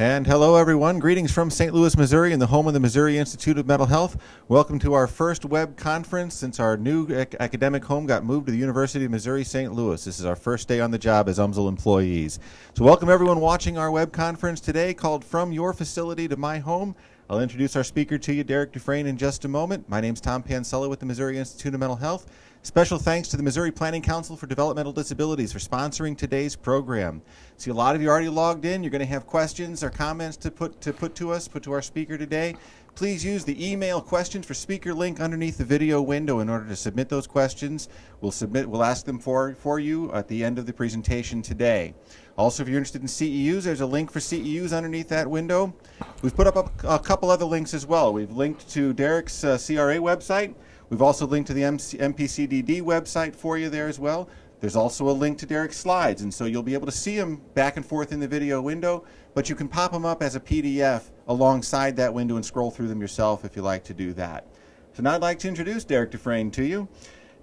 And hello, everyone. Greetings from St. Louis, Missouri, and the home of the Missouri Institute of Mental Health. Welcome to our first web conference since our new ac- academic home got moved to the University of Missouri St. Louis. This is our first day on the job as UMSL employees. So, welcome everyone watching our web conference today called From Your Facility to My Home. I'll introduce our speaker to you, Derrick Dufresne, in just a moment. My name is Tom Pansella with the Missouri Institute of Mental Health. Special thanks to the Missouri Planning Council for Developmental Disabilities for sponsoring today's program. See, a lot of you already logged in. You're going to have questions or comments to put to put to us, put to our speaker today. Please use the email questions for speaker link underneath the video window in order to submit those questions. We'll submit, we'll ask them for for you at the end of the presentation today. Also, if you're interested in CEUs, there's a link for CEUs underneath that window. We've put up a, a couple other links as well. We've linked to Derrick's uh, CRA website. We've also linked to the MC, MPCDD website for you there as well. There's also a link to Derrick's slides, and so you'll be able to see them back and forth in the video window, but you can pop them up as a PDF alongside that window and scroll through them yourself if you like to do that. So now I'd like to introduce Derrick Dufresne to you.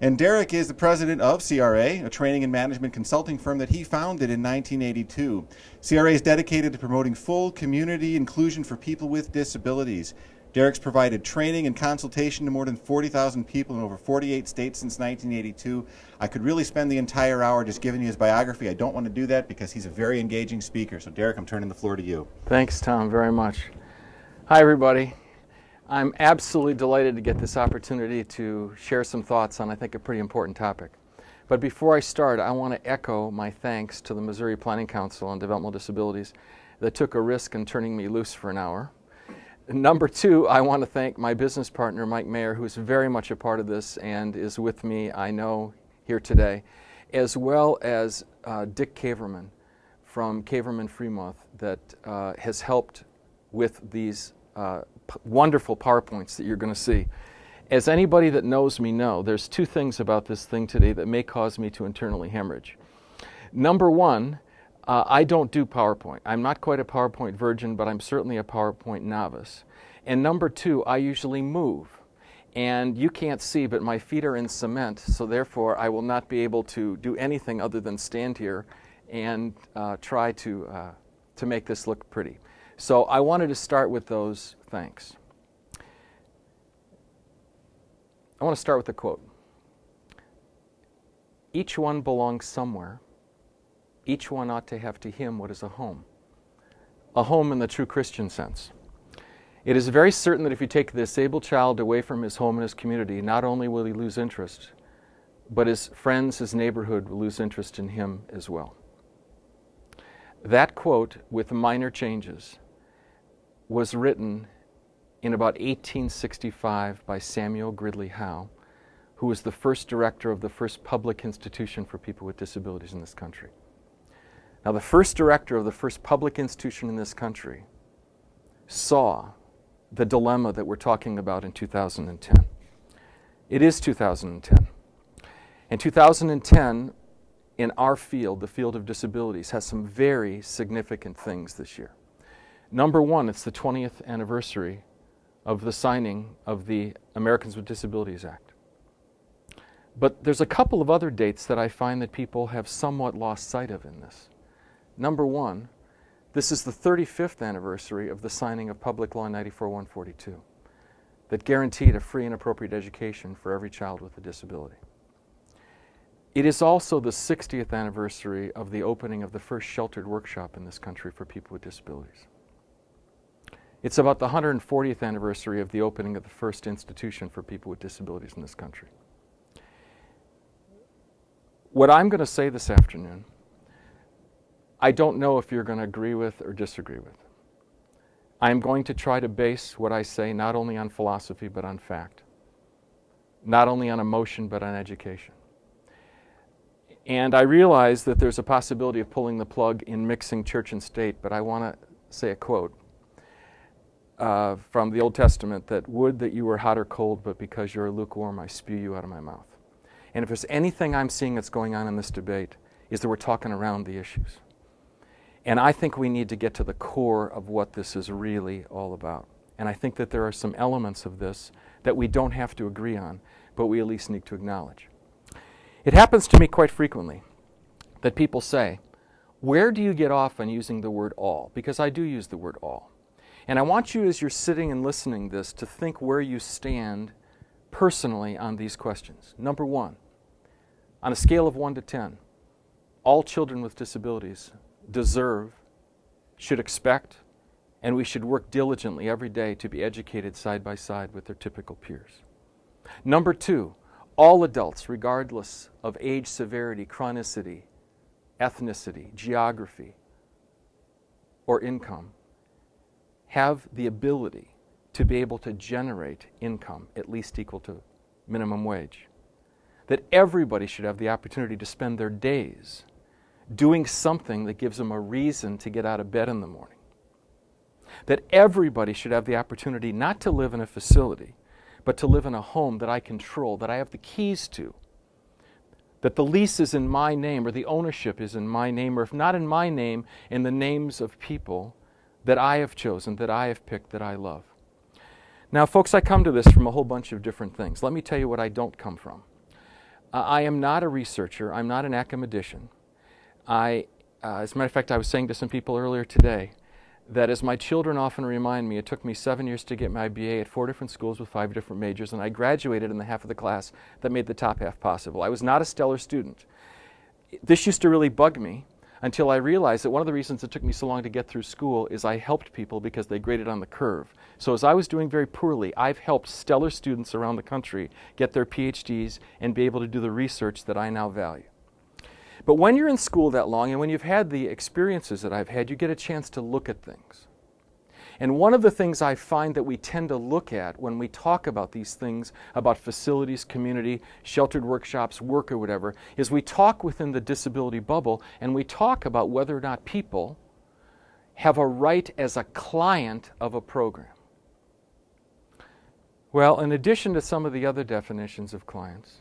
And Derrick is the president of CRA, a training and management consulting firm that he founded in 1982. CRA is dedicated to promoting full community inclusion for people with disabilities. Derrick's provided training and consultation to more than 40,000 people in over 48 states since 1982. I could really spend the entire hour just giving you his biography. I don't want to do that because he's a very engaging speaker. So, Derrick, I'm turning the floor to you. Thanks, Tom, very much. Hi, everybody. I'm absolutely delighted to get this opportunity to share some thoughts on, I think, a pretty important topic. But before I start, I want to echo my thanks to the Missouri Planning Council on Developmental Disabilities that took a risk in turning me loose for an hour. Number two, I want to thank my business partner, Mike Mayer, who's very much a part of this and is with me, I know, here today, as well as uh, Dick Caverman from Caverman Fremoth that uh, has helped with these uh, wonderful PowerPoints that you're going to see. As anybody that knows me know, there's two things about this thing today that may cause me to internally hemorrhage. Number one, uh, I don't do PowerPoint. I'm not quite a PowerPoint virgin, but I'm certainly a PowerPoint novice. And number two, I usually move. And you can't see, but my feet are in cement, so therefore I will not be able to do anything other than stand here and uh, try to, uh, to make this look pretty. So I wanted to start with those thanks. I want to start with a quote Each one belongs somewhere each one ought to have to him what is a home. A home in the true Christian sense. It is very certain that if you take a disabled child away from his home and his community, not only will he lose interest, but his friends, his neighborhood will lose interest in him as well. That quote, with minor changes, was written in about 1865 by Samuel Gridley Howe, who was the first director of the first public institution for people with disabilities in this country. Now, the first director of the first public institution in this country saw the dilemma that we're talking about in 2010. It is 2010. And 2010, in our field, the field of disabilities, has some very significant things this year. Number one, it's the 20th anniversary of the signing of the Americans with Disabilities Act. But there's a couple of other dates that I find that people have somewhat lost sight of in this. Number one, this is the 35th anniversary of the signing of Public Law 94-142 that guaranteed a free and appropriate education for every child with a disability. It is also the 60th anniversary of the opening of the first sheltered workshop in this country for people with disabilities. It's about the 140th anniversary of the opening of the first institution for people with disabilities in this country. What I'm going to say this afternoon I don't know if you're going to agree with or disagree with. I am going to try to base what I say not only on philosophy but on fact, not only on emotion but on education. And I realize that there's a possibility of pulling the plug in mixing church and state, but I want to say a quote uh, from the Old Testament that would that you were hot or cold, but because you're lukewarm, I spew you out of my mouth. And if there's anything I'm seeing that's going on in this debate, is that we're talking around the issues. And I think we need to get to the core of what this is really all about. And I think that there are some elements of this that we don't have to agree on, but we at least need to acknowledge. It happens to me quite frequently that people say, Where do you get off on using the word all? Because I do use the word all. And I want you, as you're sitting and listening this, to think where you stand personally on these questions. Number one, on a scale of 1 to 10, all children with disabilities deserve, should expect, and we should work diligently every day to be educated side by side with their typical peers. Number two, all adults, regardless of age, severity, chronicity, ethnicity, geography, or income, have the ability to be able to generate income at least equal to minimum wage. That everybody should have the opportunity to spend their days doing something that gives them a reason to get out of bed in the morning. That everybody should have the opportunity not to live in a facility, but to live in a home that I control, that I have the keys to. That the lease is in my name or the ownership is in my name, or if not in my name, in the names of people that I have chosen, that I have picked, that I love. Now, folks, I come to this from a whole bunch of different things. Let me tell you what I don't come from. Uh, I am not a researcher, I'm not an academician. I, uh, as a matter of fact, I was saying to some people earlier today that, as my children often remind me, it took me seven years to get my BA at four different schools with five different majors, and I graduated in the half of the class that made the top half possible. I was not a stellar student. This used to really bug me until I realized that one of the reasons it took me so long to get through school is I helped people because they graded on the curve. So as I was doing very poorly, I've helped stellar students around the country get their PhDs and be able to do the research that I now value. But when you're in school that long and when you've had the experiences that I've had, you get a chance to look at things. And one of the things I find that we tend to look at when we talk about these things, about facilities, community, sheltered workshops, work, or whatever, is we talk within the disability bubble and we talk about whether or not people have a right as a client of a program. Well, in addition to some of the other definitions of clients,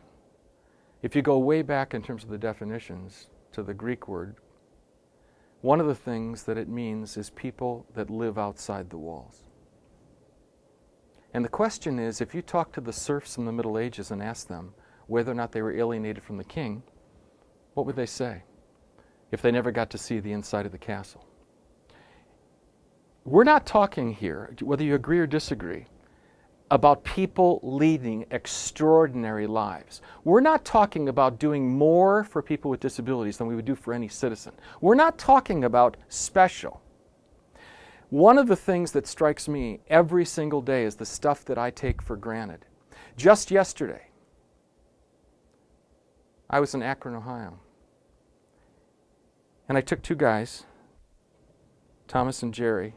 if you go way back in terms of the definitions to the Greek word, one of the things that it means is people that live outside the walls. And the question is if you talk to the serfs in the Middle Ages and ask them whether or not they were alienated from the king, what would they say if they never got to see the inside of the castle? We're not talking here, whether you agree or disagree, about people leading extraordinary lives. We're not talking about doing more for people with disabilities than we would do for any citizen. We're not talking about special. One of the things that strikes me every single day is the stuff that I take for granted. Just yesterday, I was in Akron, Ohio. And I took two guys, Thomas and Jerry,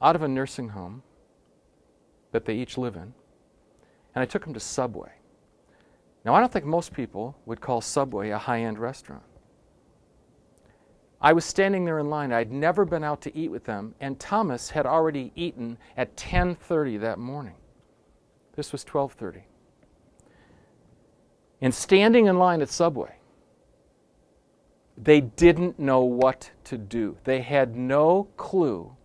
out of a nursing home that they each live in, and I took them to Subway. Now, I don't think most people would call Subway a high end restaurant. I was standing there in line. I'd never been out to eat with them, and Thomas had already eaten at 10:30 that morning. This was 12:30. And standing in line at Subway, they didn't know what to do. They had no clue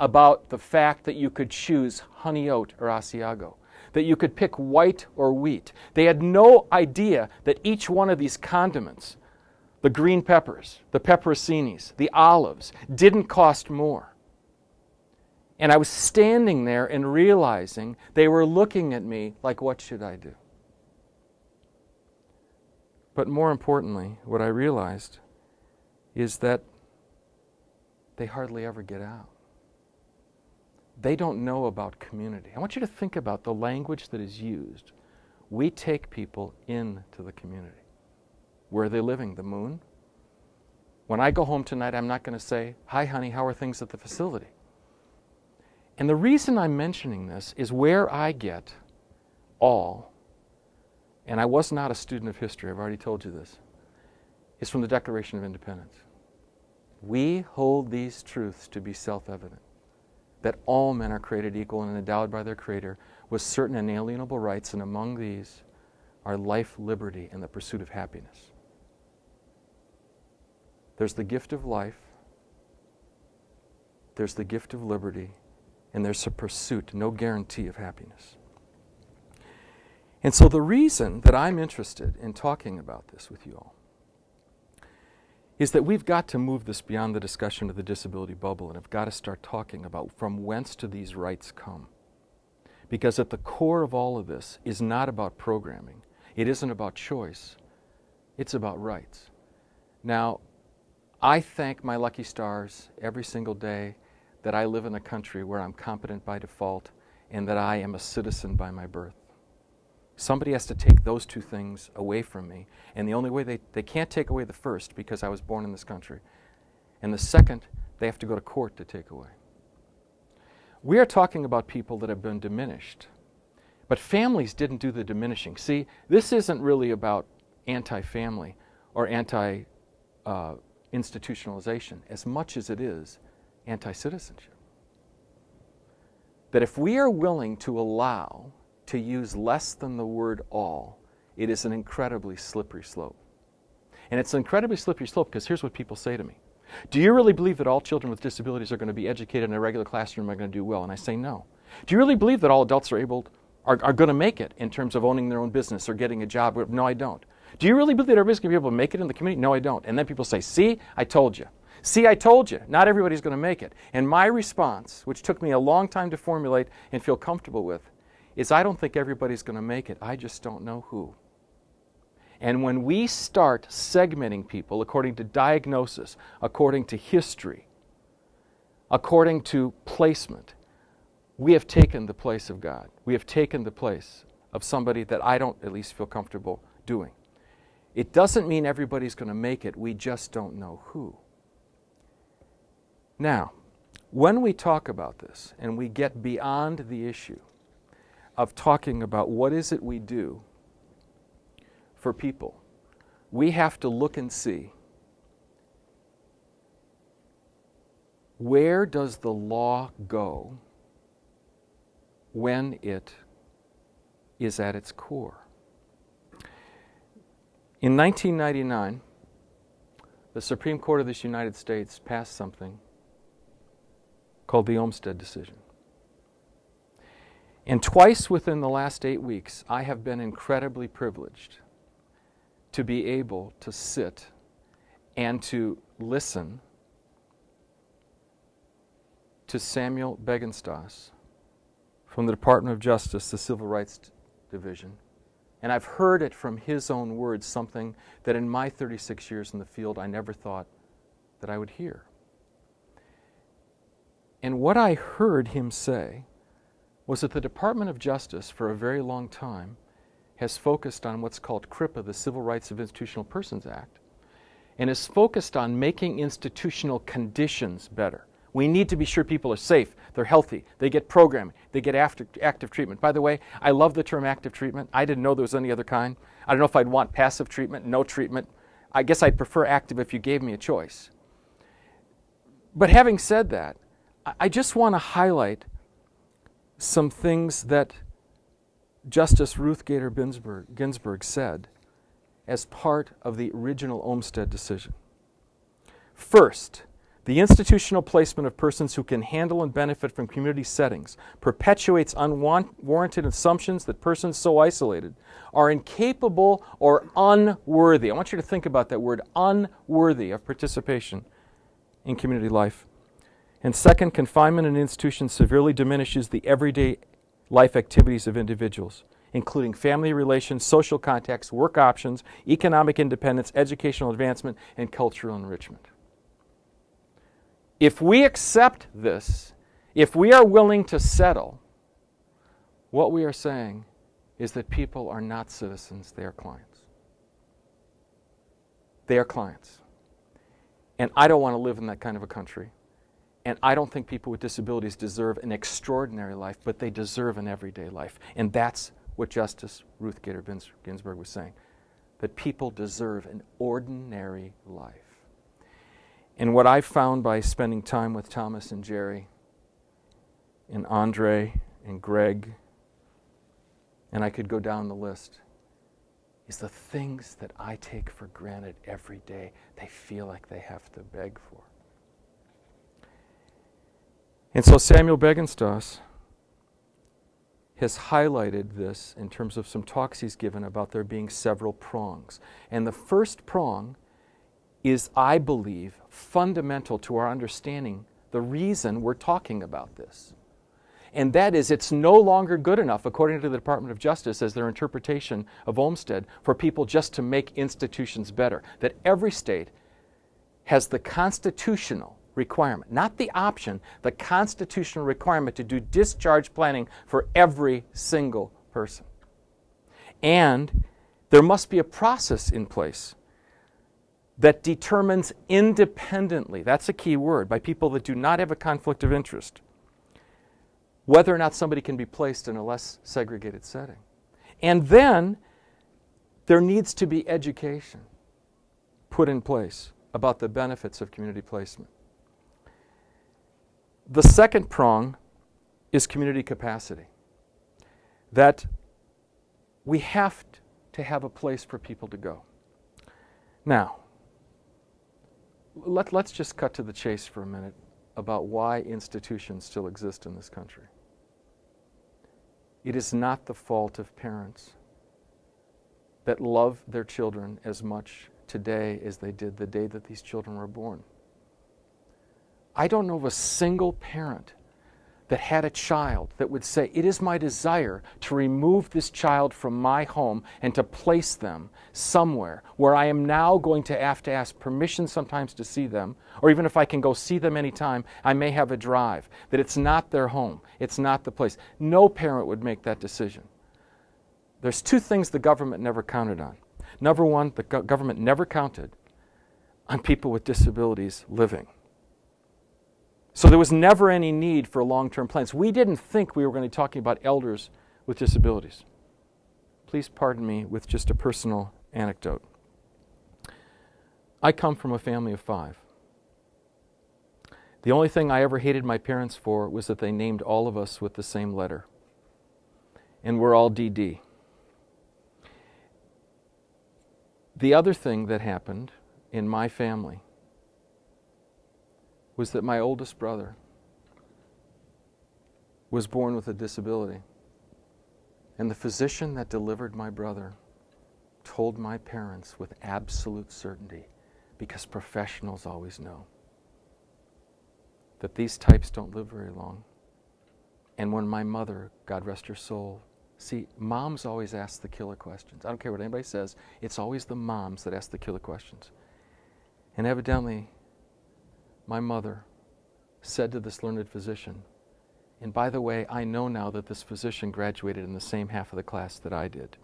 about the fact that you could choose honey oat or Asiago, that you could pick white or wheat. They had no idea that each one of these condiments, the green peppers, the pepperoncinis, the olives, didn't cost more. And I was standing there and realizing they were looking at me like, what should I do? But more importantly, what I realized is that they hardly ever get out they don't know about community. I want you to think about the language that is used. We take people into the community. Where are they living? The moon? When I go home tonight, I'm not going to say, Hi, honey, how are things at the facility? And the reason I'm mentioning this is where I get all, and I was not a student of history, I've already told you this, is from the Declaration of Independence. We hold these truths to be self evident that all men are created equal and endowed by their Creator with certain inalienable rights, and among these are life, liberty, and the pursuit of happiness. There's the gift of life, there's the gift of liberty, and there's a pursuit, no guarantee of happiness. And so, the reason that I'm interested in talking about this with you all is that we've got to move this beyond the discussion of the disability bubble and have got to start talking about from whence do these rights come. Because at the core of all of this is not about programming, it isn't about choice, it's about rights. Now, I thank my lucky stars every single day that I live in a country where I'm competent by default and that I am a citizen by my birth. Somebody has to take those two things away from me. And the only way they, they can't take away the first because I was born in this country. And the second, they have to go to court to take away. We are talking about people that have been diminished. But families didn't do the diminishing. See, this isn't really about anti family or anti uh, institutionalization as much as it is anti citizenship. That if we are willing to allow to use less than the word all, it is an incredibly slippery slope. And it's an incredibly slippery slope because here's what people say to me Do you really believe that all children with disabilities are going to be educated in a regular classroom and are going to do well? And I say no. Do you really believe that all adults are able are, are going to make it in terms of owning their own business or getting a job? No, I don't. Do you really believe that everybody's going to be able to make it in the community? No, I don't. And then people say, See, I told you. See, I told you. Not everybody's going to make it. And my response, which took me a long time to formulate and feel comfortable with, is I don't think everybody's going to make it. I just don't know who. And when we start segmenting people according to diagnosis, according to history, according to placement, we have taken the place of God. We have taken the place of somebody that I don't at least feel comfortable doing. It doesn't mean everybody's going to make it, we just don't know who. Now, when we talk about this and we get beyond the issue of talking about what is it we do for people, we have to look and see where does the law go when it is at its core. In 1999, the Supreme Court of this United States passed something called the Olmstead decision. And twice within the last eight weeks, I have been incredibly privileged to be able to sit and to listen to Samuel Bagenstos from the Department of Justice, the Civil Rights Division, and I've heard it from his own words, something that in my 36 years in the field I never thought that I would hear. And what I heard him say was that the Department of Justice, for a very long time, has focused on what's called CRIPA, the Civil Rights of Institutional Persons Act, and is focused on making institutional conditions better. We need to be sure people are safe, they're healthy, they get programming, they get active treatment. By the way, I love the term active treatment. I didn't know there was any other kind. I don't know if I'd want passive treatment, no treatment. I guess I'd prefer active if you gave me a choice. But having said that, I just want to highlight some things that Justice Ruth Bader Ginsburg, said as part of the original Olmstead decision. First, the institutional placement of persons who can handle and benefit from community settings perpetuates unwarranted assumptions that persons so isolated are incapable or unworthy. I want you to think about that word unworthy of participation in community life. And second, confinement in institutions severely diminishes the everyday life activities of individuals, including family relations, social contacts, work options, economic independence, educational advancement, and cultural enrichment. If we accept this, if we are willing to settle, what we are saying is that people are not citizens, they are clients. They are clients. And I don't want to live in that kind of a country. And I don't think people with disabilities deserve an extraordinary life, but they deserve an everyday life. And that's what Justice Ruth Bader Ginsburg was saying that people deserve an ordinary life. And what I've found by spending time with Thomas and Jerry and Andre and Greg, and I could go down the list, is the things that I take for granted every day, they feel like they have to beg for. And so Samuel Bagenstos has highlighted this in terms of some talks he's given about there being several prongs. And the first prong is, I believe, fundamental to our understanding the reason we're talking about this. And that is, it's no longer good enough, according to the Department of Justice, as their interpretation of Olmstead, for people just to make institutions better. That every state has the constitutional requirement, not the option, the constitutional requirement to do discharge planning for every single person. And there must be a process in place that determines independently, that's a key word, by people that do not have a conflict of interest, whether or not somebody can be placed in a less segregated setting. And then there needs to be education put in place about the benefits of community placement. The second prong is community capacity. That we have to have a place for people to go. Now, let, let's just cut to the chase for a minute about why institutions still exist in this country. It is not the fault of parents that love their children as much today as they did the day that these children were born. I don't know of a single parent that had a child that would say, It is my desire to remove this child from my home and to place them somewhere where I am now going to have to ask permission sometimes to see them, or even if I can go see them anytime, I may have a drive, that it's not their home, it's not the place. No parent would make that decision. There's two things the government never counted on. Number one, the go- government never counted on people with disabilities living. So there was never any need for long term plans. We didn't think we were going to be talking about elders with disabilities. Please pardon me with just a personal anecdote. I come from a family of five. The only thing I ever hated my parents for was that they named all of us with the same letter. And we're all DD. The other thing that happened in my family was that my oldest brother was born with a disability. And the physician that delivered my brother told my parents with absolute certainty, because professionals always know, that these types don't live very long. And when my mother, God rest her soul, see, moms always ask the killer questions. I don't care what anybody says, it's always the moms that ask the killer questions. And evidently, my mother said to this learned physician, and by the way, I know now that this physician graduated in the same half of the class that I did.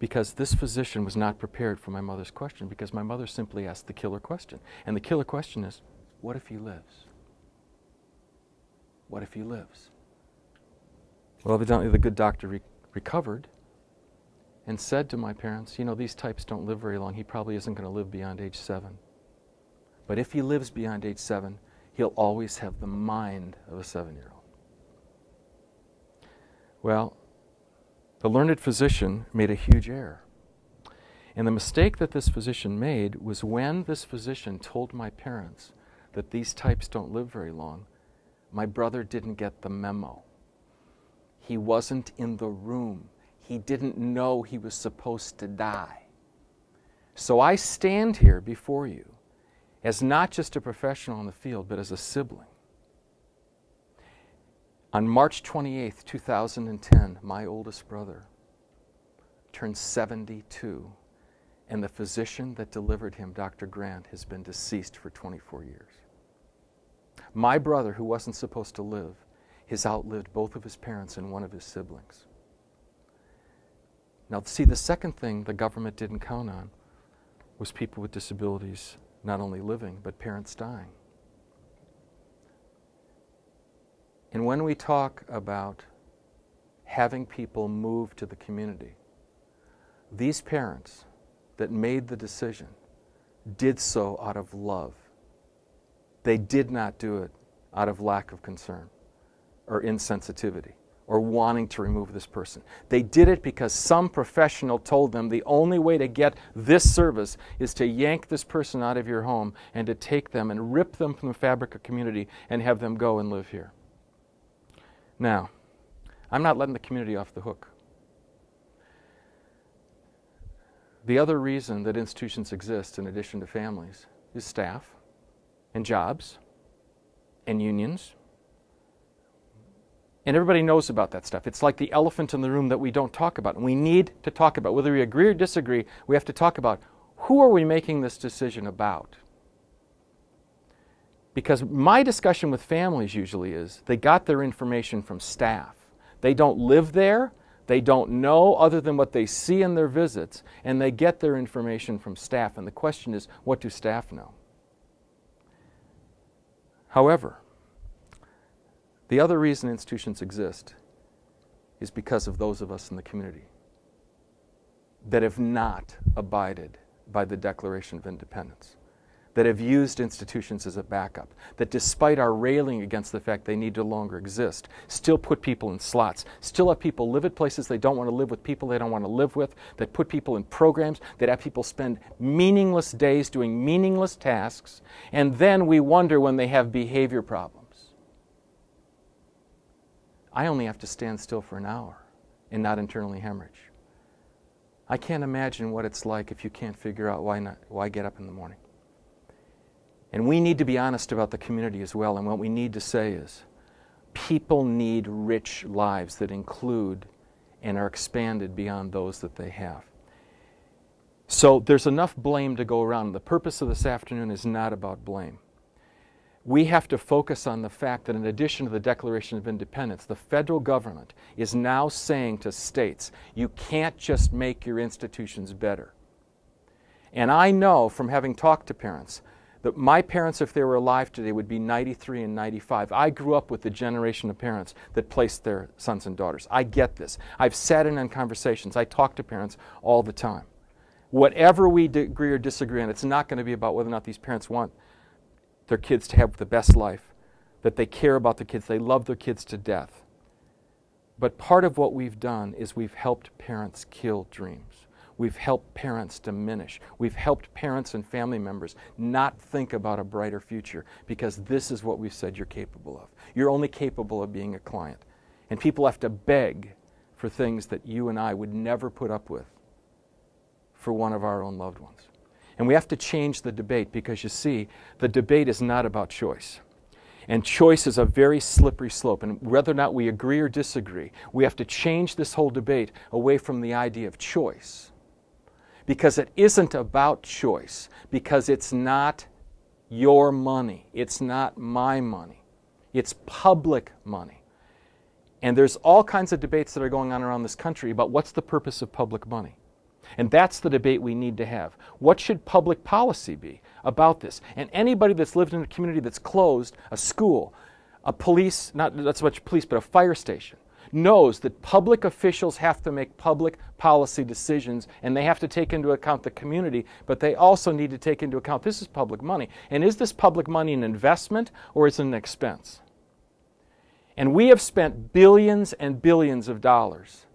Because this physician was not prepared for my mother's question, because my mother simply asked the killer question. And the killer question is what if he lives? What if he lives? Well, evidently, the good doctor re- recovered and said to my parents, You know, these types don't live very long. He probably isn't going to live beyond age seven. But if he lives beyond age seven, he'll always have the mind of a seven year old. Well, the learned physician made a huge error. And the mistake that this physician made was when this physician told my parents that these types don't live very long, my brother didn't get the memo. He wasn't in the room. He didn't know he was supposed to die. So I stand here before you as not just a professional in the field, but as a sibling. On March 28, 2010, my oldest brother turned 72, and the physician that delivered him, Dr. Grant, has been deceased for 24 years. My brother, who wasn't supposed to live, has outlived both of his parents and one of his siblings. Now, see, the second thing the government didn't count on was people with disabilities not only living, but parents dying. And when we talk about having people move to the community, these parents that made the decision did so out of love. They did not do it out of lack of concern or insensitivity or wanting to remove this person. They did it because some professional told them the only way to get this service is to yank this person out of your home and to take them and rip them from the fabric of community and have them go and live here. Now, I'm not letting the community off the hook. the other reason that institutions exist, in addition to families, is staff and jobs and unions. And everybody knows about that stuff. It's like the elephant in the room that we don't talk about. And we need to talk about. Whether we agree or disagree, we have to talk about who are we making this decision about? Because my discussion with families usually is they got their information from staff. They don't live there, they don't know other than what they see in their visits, and they get their information from staff. And the question is, what do staff know? However, the other reason institutions exist is because of those of us in the community that have not abided by the Declaration of Independence that have used institutions as a backup, that despite our railing against the fact they need to longer exist, still put people in slots, still have people live at places they don't want to live with people they don't want to live with, that put people in programs, that have people spend meaningless days doing meaningless tasks, and then we wonder when they have behavior problems. I only have to stand still for an hour and not internally hemorrhage. I can't imagine what it's like if you can't figure out why, not, why get up in the morning. And we need to be honest about the community as well. And what we need to say is people need rich lives that include and are expanded beyond those that they have. So there's enough blame to go around. The purpose of this afternoon is not about blame. We have to focus on the fact that, in addition to the Declaration of Independence, the federal government is now saying to states, you can't just make your institutions better. And I know from having talked to parents that my parents, if they were alive today, would be 93 and 95. I grew up with the generation of parents that placed their sons and daughters. I get this. I've sat in on conversations. I talk to parents all the time. Whatever we agree or disagree on, it's not going to be about whether or not these parents want their kids to have the best life, that they care about their kids, they love their kids to death. But part of what we've done is we've helped parents kill dreams. We've helped parents diminish. We've helped parents and family members not think about a brighter future because this is what we've said you're capable of. You're only capable of being a client. And people have to beg for things that you and I would never put up with for one of our own loved ones. And we have to change the debate because you see, the debate is not about choice. And choice is a very slippery slope. And whether or not we agree or disagree, we have to change this whole debate away from the idea of choice because it isn't about choice, because it's not your money, it's not my money, it's public money. And there's all kinds of debates that are going on around this country about what's the purpose of public money. And that's the debate we need to have. What should public policy be about this? And anybody that's lived in a community that's closed, a school, a police, not, not so much police, but a fire station, knows that public officials have to make public policy decisions and they have to take into account the community, but they also need to take into account this is public money. And is this public money an investment or is it an expense? And we have spent billions and billions of dollars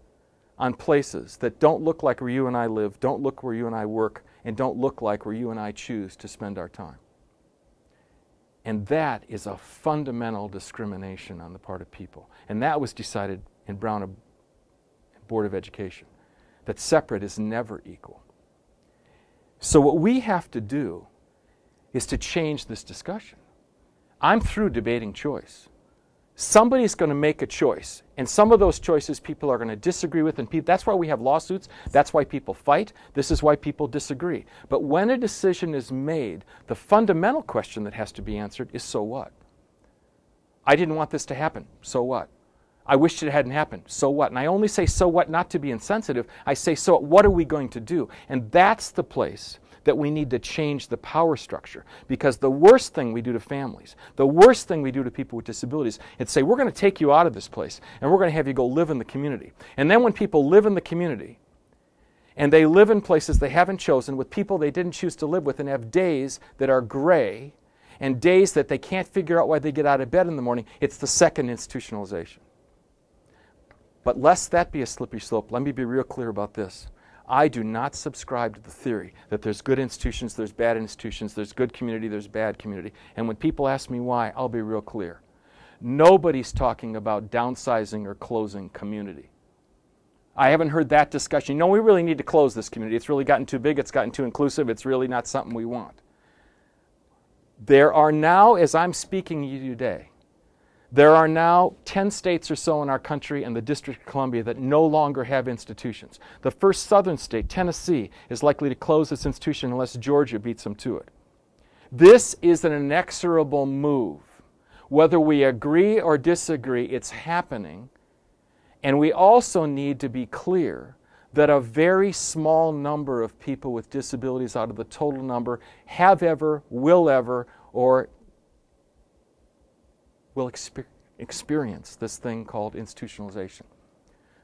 on places that don't look like where you and I live, don't look where you and I work, and don't look like where you and I choose to spend our time. And that is a fundamental discrimination on the part of people. And that was decided in Brown Board of Education that separate is never equal. So, what we have to do is to change this discussion. I'm through debating choice somebody's going to make a choice. And some of those choices people are going to disagree with. And people, that's why we have lawsuits. That's why people fight. This is why people disagree. But when a decision is made, the fundamental question that has to be answered is so what? I didn't want this to happen. So what? I wished it hadn't happened. So what? And I only say so what not to be insensitive. I say so what are we going to do? And that's the place that we need to change the power structure. Because the worst thing we do to families, the worst thing we do to people with disabilities, is say, we're going to take you out of this place and we're going to have you go live in the community. And then when people live in the community, and they live in places they haven't chosen with people they didn't choose to live with and have days that are gray and days that they can't figure out why they get out of bed in the morning, it's the second institutionalization. But lest that be a slippery slope, let me be real clear about this. I do not subscribe to the theory that there's good institutions, there's bad institutions, there's good community, there's bad community. And when people ask me why, I'll be real clear. Nobody's talking about downsizing or closing community. I haven't heard that discussion. No, we really need to close this community. It's really gotten too big, it's gotten too inclusive, it's really not something we want. There are now, as I'm speaking to you today, there are now 10 states or so in our country and the District of Columbia that no longer have institutions. The first southern state, Tennessee, is likely to close its institution unless Georgia beats them to it. This is an inexorable move. Whether we agree or disagree, it's happening. And we also need to be clear that a very small number of people with disabilities out of the total number have ever, will ever, or will exper- experience this thing called institutionalization.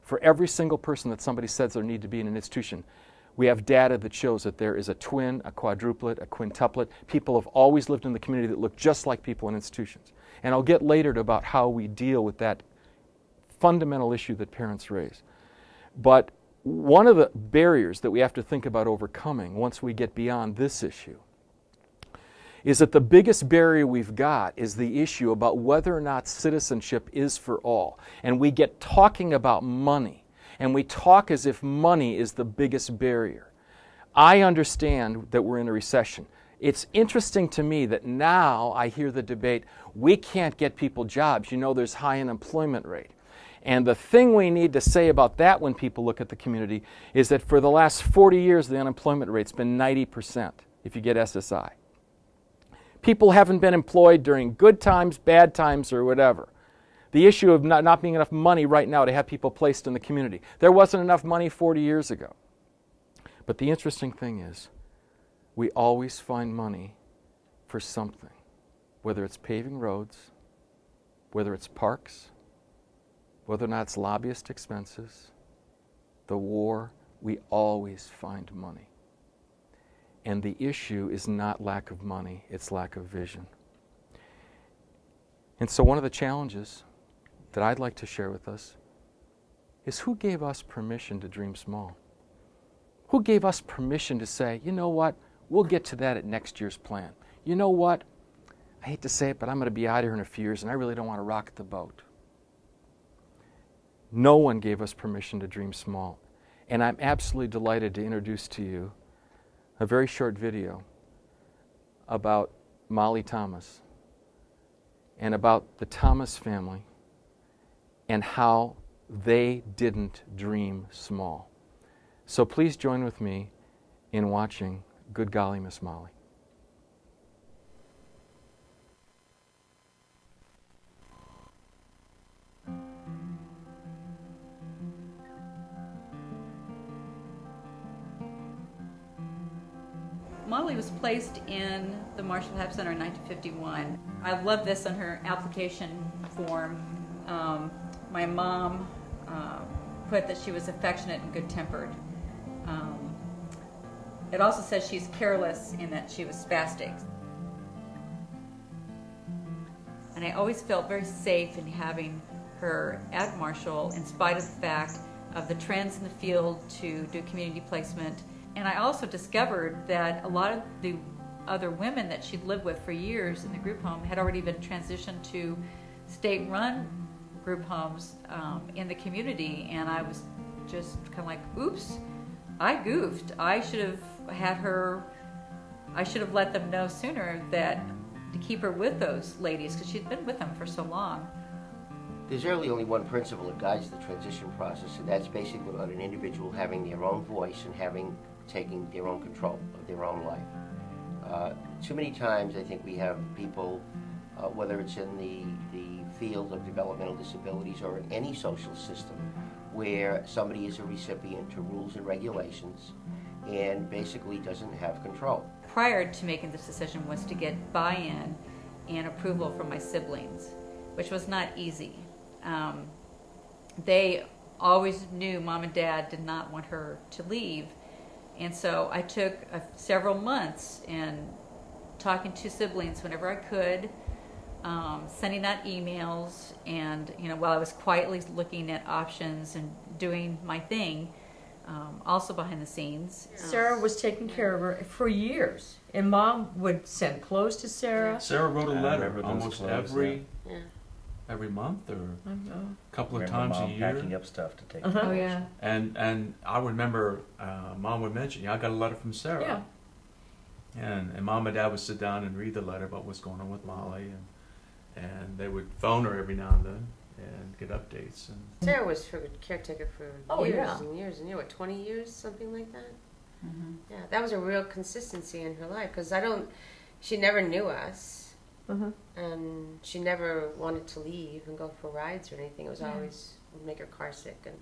For every single person that somebody says there need to be in an institution, we have data that shows that there is a twin, a quadruplet, a quintuplet. People have always lived in the community that look just like people in institutions. And I'll get later to about how we deal with that fundamental issue that parents raise. But one of the barriers that we have to think about overcoming once we get beyond this issue is that the biggest barrier we've got is the issue about whether or not citizenship is for all. And we get talking about money, and we talk as if money is the biggest barrier. I understand that we're in a recession. It's interesting to me that now I hear the debate we can't get people jobs. You know, there's high unemployment rate. And the thing we need to say about that when people look at the community is that for the last 40 years, the unemployment rate's been 90% if you get SSI. People haven't been employed during good times, bad times, or whatever. The issue of not, not being enough money right now to have people placed in the community. There wasn't enough money 40 years ago. But the interesting thing is, we always find money for something, whether it's paving roads, whether it's parks, whether or not it's lobbyist expenses, the war, we always find money. And the issue is not lack of money, it's lack of vision. And so, one of the challenges that I'd like to share with us is who gave us permission to dream small? Who gave us permission to say, you know what, we'll get to that at next year's plan? You know what, I hate to say it, but I'm going to be out here in a few years and I really don't want to rock the boat. No one gave us permission to dream small. And I'm absolutely delighted to introduce to you a very short video about Molly Thomas and about the Thomas family and how they didn't dream small. So please join with me in watching Good Golly, Miss Molly. Molly was placed in the Marshall Hab Center in 1951. I love this on her application form. Um, my mom uh, put that she was affectionate and good tempered. Um, it also says she's careless in that she was spastic. And I always felt very safe in having her at Marshall in spite of the fact of the trends in the field to do community placement and I also discovered that a lot of the other women that she'd lived with for years in the group home had already been transitioned to state run group homes um, in the community. And I was just kind of like, oops, I goofed. I should have had her, I should have let them know sooner that to keep her with those ladies because she'd been with them for so long. There's really only one principle that guides the transition process, and that's basically about an individual having their own voice and having taking their own control of their own life. Uh, too many times, I think we have people, uh, whether it's in the, the field of developmental disabilities or in any social system, where somebody is a recipient to rules and regulations and basically doesn't have control. Prior to making this decision was to get buy-in and approval from my siblings, which was not easy. Um, they always knew mom and dad did not want her to leave, and so I took a, several months and talking to siblings whenever I could, um, sending out emails, and you know while I was quietly looking at options and doing my thing, um, also behind the scenes. Sarah was taking care of her for years, and Mom would send clothes to Sarah. Sarah wrote a letter almost clothes, every yeah. Every month or a couple of Remember times mom a year. packing up stuff to take. Uh-huh. to Oh, college. yeah. And and I remember uh, mom would mention, yeah, I got a letter from Sarah. Yeah. And and mom and dad would sit down and read the letter about what's going on with Molly, and and they would phone her every now and then and get updates. And Sarah was her caretaker for Oh, years yeah. and years and years, what, 20 years, something like that? Yeah, that was a real consistency in her life because I don't, she never knew us And she never wanted to leave and go for rides or anything. It was Yeah. always would make her car sick and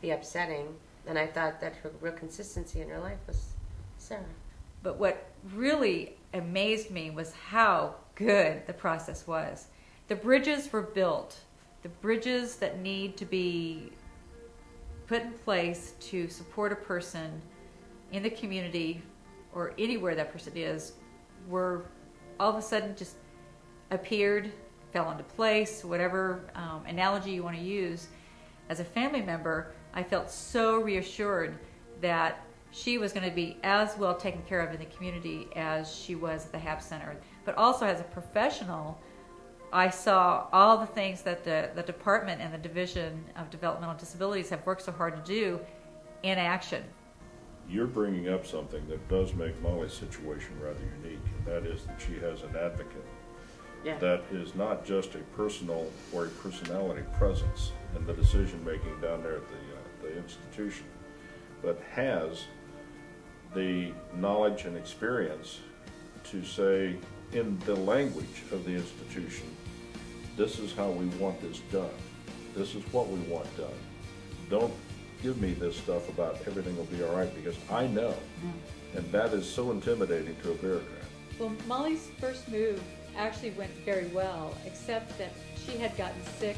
be upsetting. And I thought that her real consistency in her life was Sarah. But what really amazed me was how good the process was. The bridges were built, the bridges that need to be put in place to support a person in the community or anywhere that person is were all of a sudden just appeared, fell into place, whatever um, analogy you want to use. As a family member, I felt so reassured that she was going to be as well taken care of in the community as she was at the HAB Center. But also as a professional, I saw all the things that the, the department and the Division of Developmental Disabilities have worked so hard to do in action. You're bringing up something that does make Molly's situation rather unique, and that is that she has an advocate. Yeah. That is not just a personal or a personality presence in the decision-making down there at the, uh, the institution, but has the knowledge and experience to say, in the language of the institution, this is how we want this done. This is what we want done. Don't give me this stuff about everything will be all right because I know. And that is so intimidating to a bureaucrat. Well, Molly's first move actually went very well, except that she had gotten sick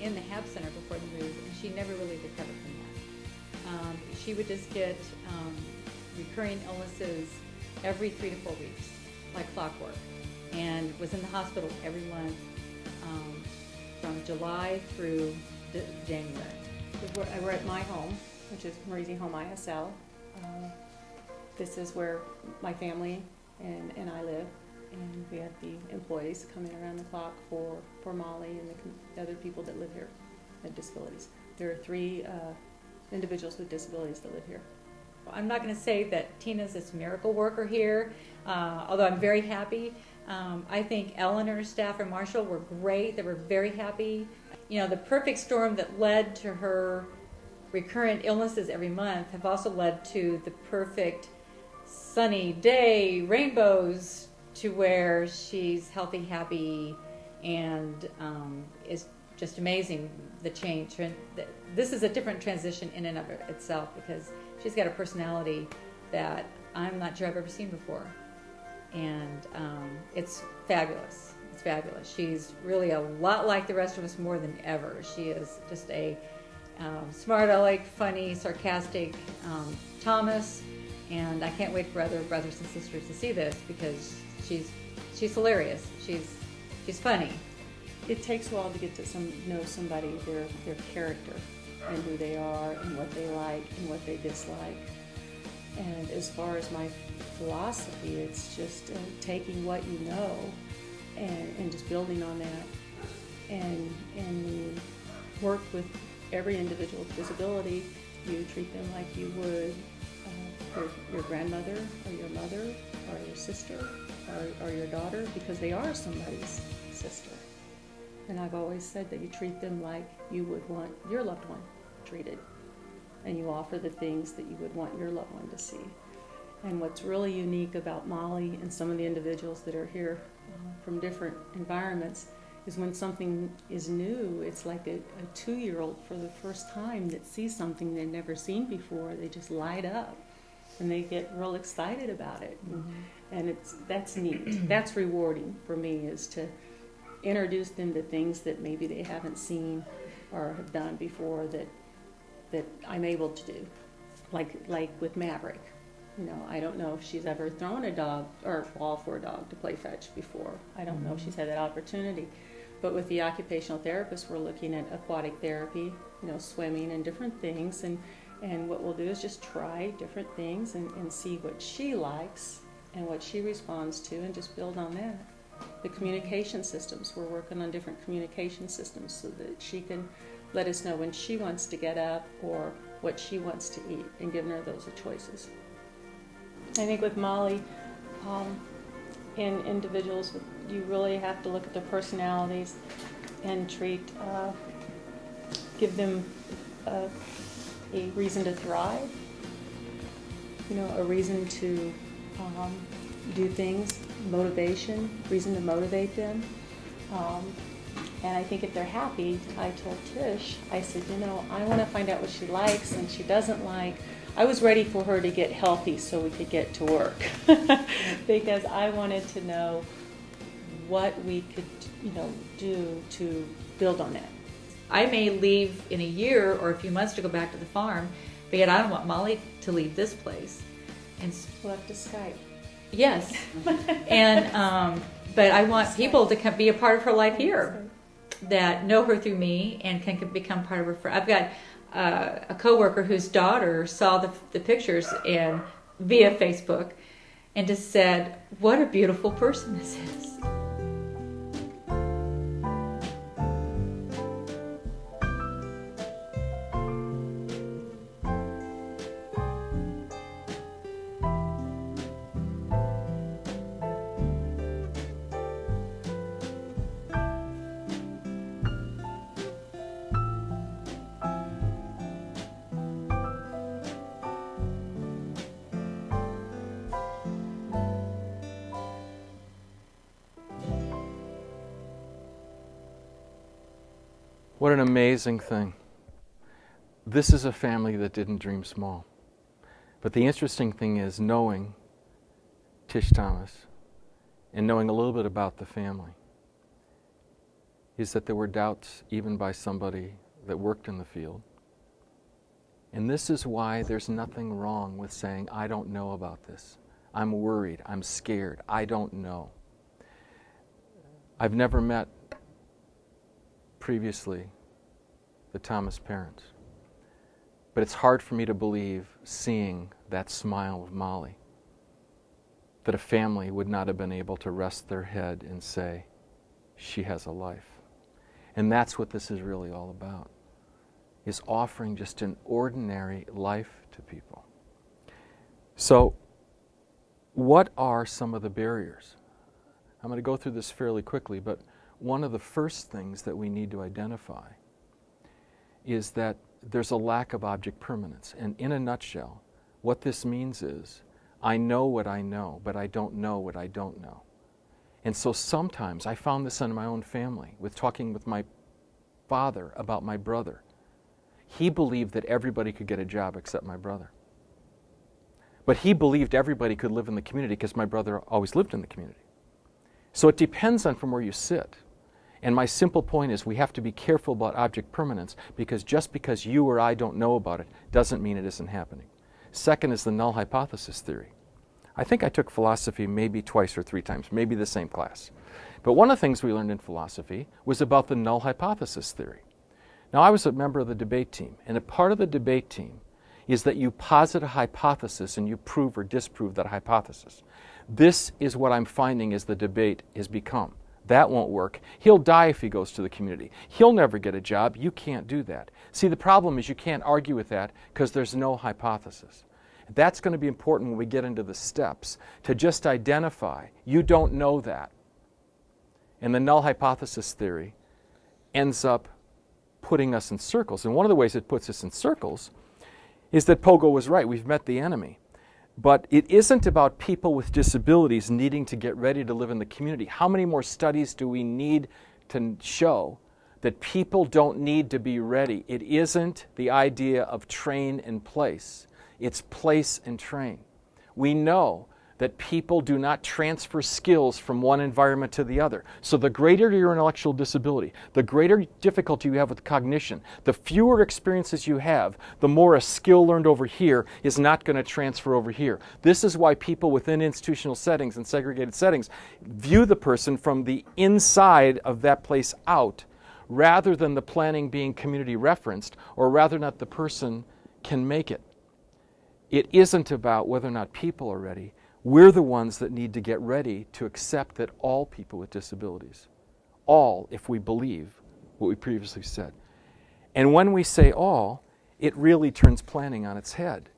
in the HAB Center before the move, and she never really recovered from that. Um, she would just get um, recurring illnesses every three to four weeks, like clockwork, and was in the hospital every month um, from July through d- January. We're, we're at my home, which is Marisi Home ISL. Um, this is where my family and, and I live, and we have the employees coming around the clock for, for Molly and the, the other people that live here with disabilities. There are three uh, individuals with disabilities that live here. I'm not going to say that Tina's this miracle worker here, uh, although I'm very happy. Um, I think Eleanor, staff, and Marshall were great. They were very happy. You know, the perfect storm that led to her recurrent illnesses every month have also led to the perfect sunny day, rainbows, to where she's healthy, happy, and um, is just amazing the change. This is a different transition in and of itself because she's got a personality that I'm not sure I've ever seen before. And um, it's fabulous. It's fabulous. She's really a lot like the rest of us more than ever. She is just a um, smart aleck, funny, sarcastic um, Thomas. And I can't wait for other brothers and sisters to see this because she's she's hilarious. She's she's funny. It takes a while to get to some, know somebody, their, their character, and who they are, and what they like, and what they dislike. And as far as my philosophy, it's just uh, taking what you know and, and just building on that. And, and work with every individual with disability. You treat them like you would uh, your, your grandmother, or your mother, or your sister, or, or your daughter, because they are somebody's sister. And I've always said that you treat them like you would want your loved one treated. And you offer the things that you would want your loved one to see. And what's really unique about Molly and some of the individuals that are here uh, from different environments is when something is new, it's like a, a two year old for the first time that sees something they've never seen before. They just light up and they get real excited about it. And, and it's, that's neat. that's rewarding for me is to introduce them to things that maybe they haven't seen or have done before that that I'm able to do. Like like with Maverick. You know, I don't know if she's ever thrown a dog or ball for a dog to play fetch before. I don't know if she's had that opportunity. But with the occupational therapist, we're looking at aquatic therapy, you know, swimming and different things. And, and what we'll do is just try different things and, and see what she likes and what she responds to and just build on that. the communication systems. We're working on different communication systems so that she can let us know when she wants to get up or what she wants to eat and giving her those choices. I think with Molly, um, in individuals, you really have to look at their personalities and treat, uh, give them a, a, reason to thrive, you know, a reason to um, do things, motivation, reason to motivate them. Um, and I think if they're happy, I told Tish, I said, you know, I want to find out what she likes and she doesn't like. I was ready for her to get healthy so we could get to work because I wanted to know what we could, you know, do to build on that. I may leave in a year or a few months to go back to the farm, but yet I don't want Molly to leave this place. And we'll have to Skype. Yes, and um, but I want people to come, be a part of her life here that know her through me and can, can become part of her. I've got uh, a coworker whose daughter saw the, the pictures and via Facebook and just said, "What a beautiful person this is." An amazing thing. This is a family that didn't dream small. But the interesting thing is knowing Tish Thomas and knowing a little bit about the family is that there were doubts even by somebody that worked in the field. And this is why there's nothing wrong with saying, I don't know about this. I'm worried. I'm scared. I don't know. I've never met previously the Thomas parents. But it's hard for me to believe, seeing that smile of Molly, that a family would not have been able to rest their head and say, She has a life. And that's what this is really all about, is offering just an ordinary life to people. So, what are some of the barriers? I'm going to go through this fairly quickly, but one of the first things that we need to identify is that there's a lack of object permanence. And in a nutshell, what this means is I know what I know, but I don't know what I don't know. And so sometimes I found this in my own family with talking with my father about my brother. He believed that everybody could get a job except my brother. But he believed everybody could live in the community because my brother always lived in the community. So it depends on from where you sit. And my simple point is we have to be careful about object permanence because just because you or I don't know about it doesn't mean it isn't happening. Second is the null hypothesis theory. I think I took philosophy maybe twice or three times, maybe the same class. But one of the things we learned in philosophy was about the null hypothesis theory. Now, I was a member of the debate team, and a part of the debate team is that you posit a hypothesis and you prove or disprove that hypothesis. This is what I'm finding as the debate has become. That won't work. He'll die if he goes to the community. He'll never get a job. You can't do that. See, the problem is you can't argue with that because there's no hypothesis. That's going to be important when we get into the steps to just identify you don't know that. And the null hypothesis theory ends up putting us in circles. And one of the ways it puts us in circles is that Pogo was right. We've met the enemy. But it isn't about people with disabilities needing to get ready to live in the community. How many more studies do we need to show that people don't need to be ready? It isn't the idea of train and place, it's place and train. We know that people do not transfer skills from one environment to the other. So, the greater your intellectual disability, the greater difficulty you have with cognition, the fewer experiences you have, the more a skill learned over here is not going to transfer over here. This is why people within institutional settings and segregated settings view the person from the inside of that place out rather than the planning being community referenced or rather not the person can make it. It isn't about whether or not people are ready we're the ones that need to get ready to accept that all people with disabilities, all, if we believe what we previously said. And when we say all, it really turns planning on its head.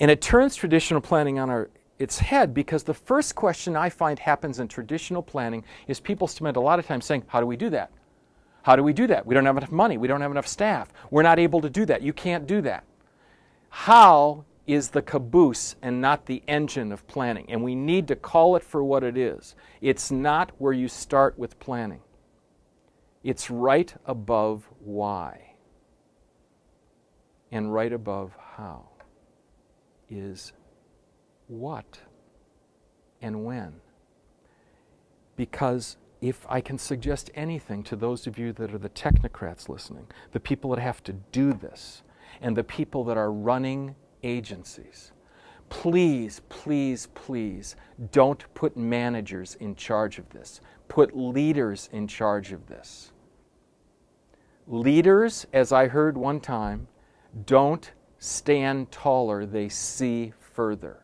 And it turns traditional planning on our, its head because the first question I find happens in traditional planning is people spend a lot of time saying, How do we do that? How do we do that? We don't have enough money. We don't have enough staff. We're not able to do that. You can't do that. How is the caboose and not the engine of planning. And we need to call it for what it is. It's not where you start with planning, it's right above why. And right above how is what and when. Because if I can suggest anything to those of you that are the technocrats listening, the people that have to do this, and the people that are running agencies, please, please, please don't put managers in charge of this. Put leaders in charge of this. Leaders, as I heard one time, don't stand taller, they see further.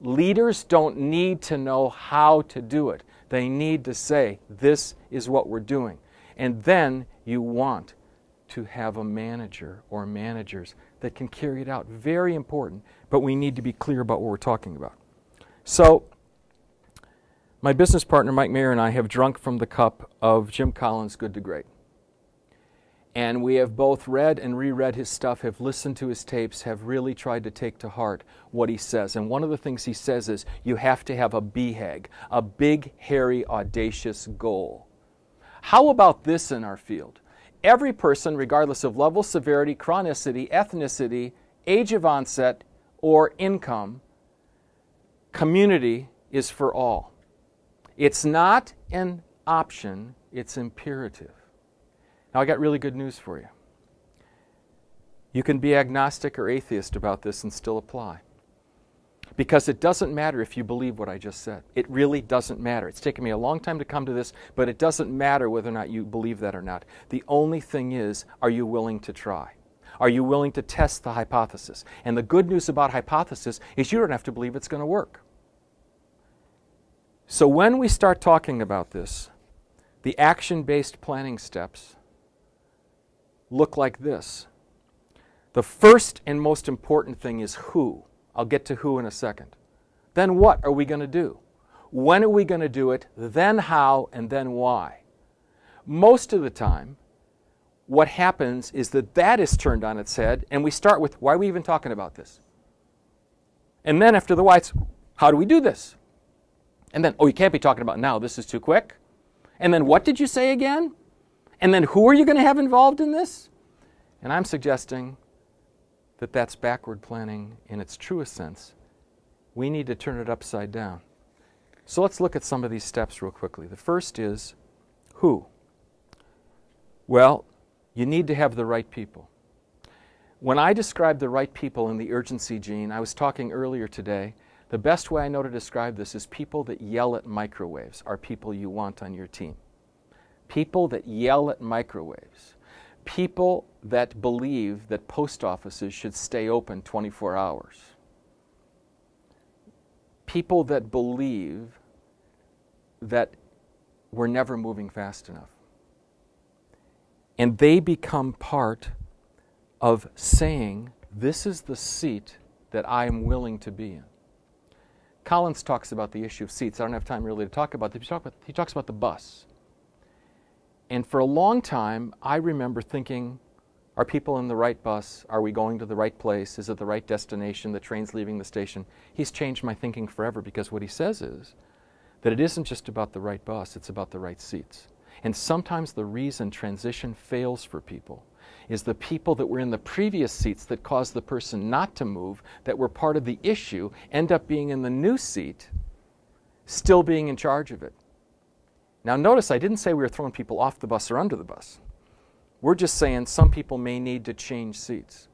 Leaders don't need to know how to do it. They need to say, This is what we're doing. And then you want to have a manager or managers that can carry it out. Very important, but we need to be clear about what we're talking about. So, my business partner Mike Mayer and I have drunk from the cup of Jim Collins' Good to Great. And we have both read and reread his stuff, have listened to his tapes, have really tried to take to heart what he says. And one of the things he says is you have to have a BHAG, a big, hairy, audacious goal. How about this in our field? Every person, regardless of level, severity, chronicity, ethnicity, age of onset, or income, community is for all. It's not an option, it's imperative. Now, I got really good news for you. You can be agnostic or atheist about this and still apply. Because it doesn't matter if you believe what I just said. It really doesn't matter. It's taken me a long time to come to this, but it doesn't matter whether or not you believe that or not. The only thing is, are you willing to try? Are you willing to test the hypothesis? And the good news about hypothesis is you don't have to believe it's going to work. So when we start talking about this, the action based planning steps look like this. The first and most important thing is who. I'll get to who in a second. Then what are we going to do? When are we going to do it? Then how? And then why? Most of the time, what happens is that that is turned on its head, and we start with why are we even talking about this? And then after the why, it's how do we do this? And then, oh, you can't be talking about now, this is too quick. And then what did you say again? And then who are you going to have involved in this? And I'm suggesting that that's backward planning in its truest sense. We need to turn it upside down. So let's look at some of these steps real quickly. The first is who? Well, you need to have the right people. When I describe the right people in the urgency gene, I was talking earlier today, the best way I know to describe this is people that yell at microwaves are people you want on your team. People that yell at microwaves people that believe that post offices should stay open 24 hours. People that believe that we're never moving fast enough. And they become part of saying, This is the seat that I am willing to be in. Collins talks about the issue of seats. I don't have time really to talk about it. He, he talks about the bus. And for a long time, I remember thinking, are people in the right bus? Are we going to the right place? Is it the right destination? The train's leaving the station. He's changed my thinking forever because what he says is that it isn't just about the right bus, it's about the right seats. And sometimes the reason transition fails for people is the people that were in the previous seats that caused the person not to move, that were part of the issue, end up being in the new seat, still being in charge of it. Now, notice I didn't say we were throwing people off the bus or under the bus. We're just saying some people may need to change seats.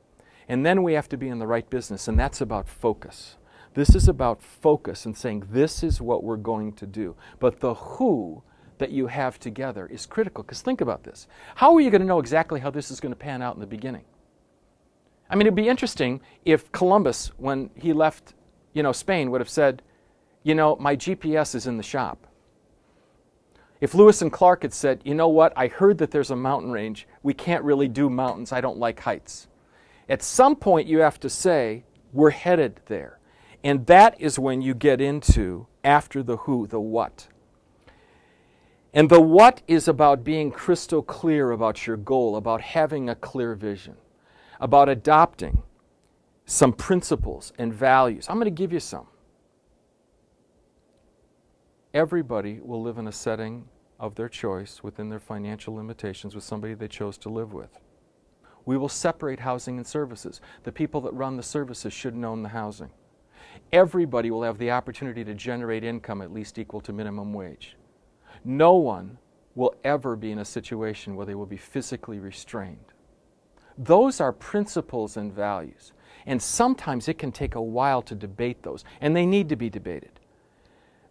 And then we have to be in the right business, and that's about focus. This is about focus and saying, this is what we're going to do. But the who that you have together is critical, because think about this. How are you going to know exactly how this is going to pan out in the beginning? I mean, it'd be interesting if Columbus, when he left you know, Spain would have said, you know, my GPS is in the shop. If Lewis and Clark had said, you know what, I heard that there's a mountain range. We can't really do mountains. I don't like heights. At some point, you have to say, we're headed there. And that is when you get into, after the who, the what. And the what is about being crystal clear about your goal, about having a clear vision, about adopting some principles and values. I'm going to give you some. Everybody will live in a setting of their choice within their financial limitations with somebody they chose to live with. We will separate housing and services. The people that run the services shouldn't own the housing. Everybody will have the opportunity to generate income at least equal to minimum wage. No one will ever be in a situation where they will be physically restrained. Those are principles and values. And sometimes it can take a while to debate those, and they need to be debated.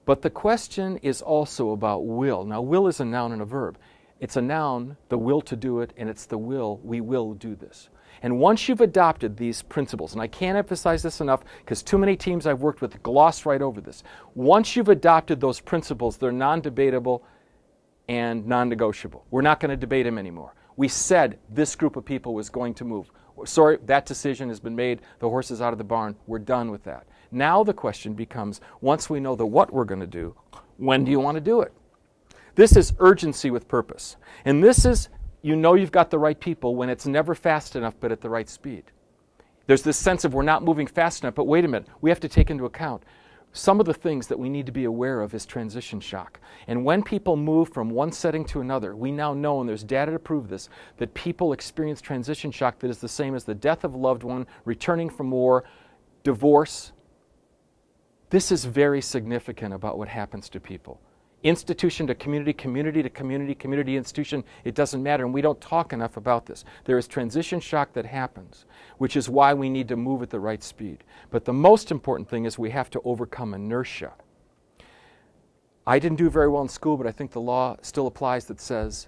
But the question is also about will. Now, will is a noun and a verb. It's a noun, the will to do it, and it's the will, we will do this. And once you've adopted these principles, and I can't emphasize this enough because too many teams I've worked with gloss right over this. Once you've adopted those principles, they're non debatable and non negotiable. We're not going to debate them anymore. We said this group of people was going to move. Sorry, that decision has been made. The horse is out of the barn. We're done with that. Now the question becomes once we know the what we're going to do, when do you want to do it? This is urgency with purpose. And this is, you know, you've got the right people when it's never fast enough, but at the right speed. There's this sense of we're not moving fast enough, but wait a minute, we have to take into account some of the things that we need to be aware of is transition shock. And when people move from one setting to another, we now know, and there's data to prove this, that people experience transition shock that is the same as the death of a loved one, returning from war, divorce. This is very significant about what happens to people institution to community, community to community, community to institution, it doesn't matter. And we don't talk enough about this. There is transition shock that happens, which is why we need to move at the right speed. But the most important thing is we have to overcome inertia. I didn't do very well in school, but I think the law still applies that says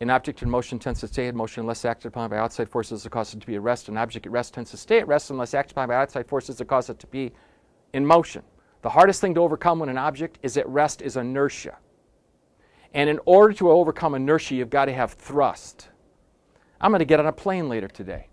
an object in motion tends to stay in motion unless acted upon by outside forces that cause it to be at rest. An object at rest tends to stay at rest unless acted upon by outside forces that cause it to be in motion. The hardest thing to overcome when an object is at rest is inertia. And in order to overcome inertia, you've got to have thrust. I'm going to get on a plane later today.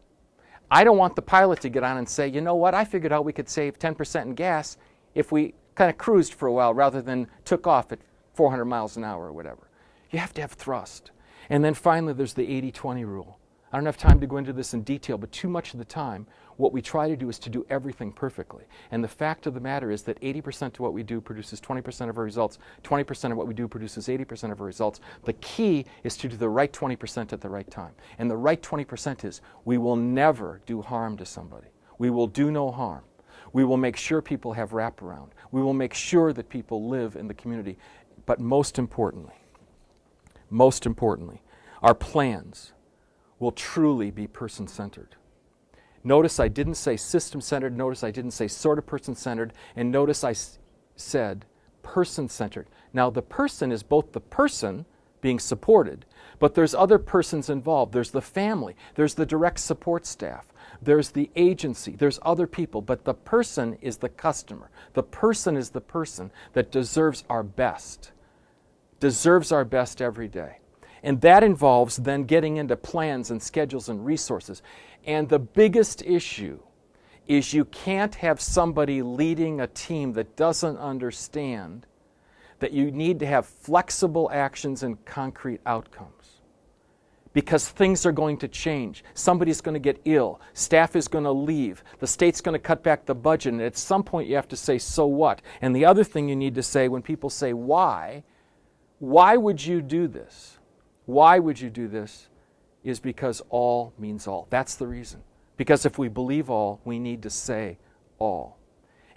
I don't want the pilot to get on and say, you know what, I figured out we could save 10% in gas if we kind of cruised for a while rather than took off at 400 miles an hour or whatever. You have to have thrust. And then finally, there's the 80 20 rule. I don't have time to go into this in detail, but too much of the time, what we try to do is to do everything perfectly. And the fact of the matter is that 80% of what we do produces 20% of our results, 20% of what we do produces 80% of our results. The key is to do the right 20% at the right time. And the right 20% is we will never do harm to somebody. We will do no harm. We will make sure people have wraparound. We will make sure that people live in the community. But most importantly, most importantly, our plans will truly be person centered. Notice I didn't say system centered. Notice I didn't say sort of person centered. And notice I said person centered. Now, the person is both the person being supported, but there's other persons involved. There's the family, there's the direct support staff, there's the agency, there's other people, but the person is the customer. The person is the person that deserves our best, deserves our best every day. And that involves then getting into plans and schedules and resources. And the biggest issue is you can't have somebody leading a team that doesn't understand that you need to have flexible actions and concrete outcomes. Because things are going to change. Somebody's going to get ill. Staff is going to leave. The state's going to cut back the budget. And at some point, you have to say, so what? And the other thing you need to say when people say, why? Why would you do this? Why would you do this? Is because all means all. That's the reason. Because if we believe all, we need to say all.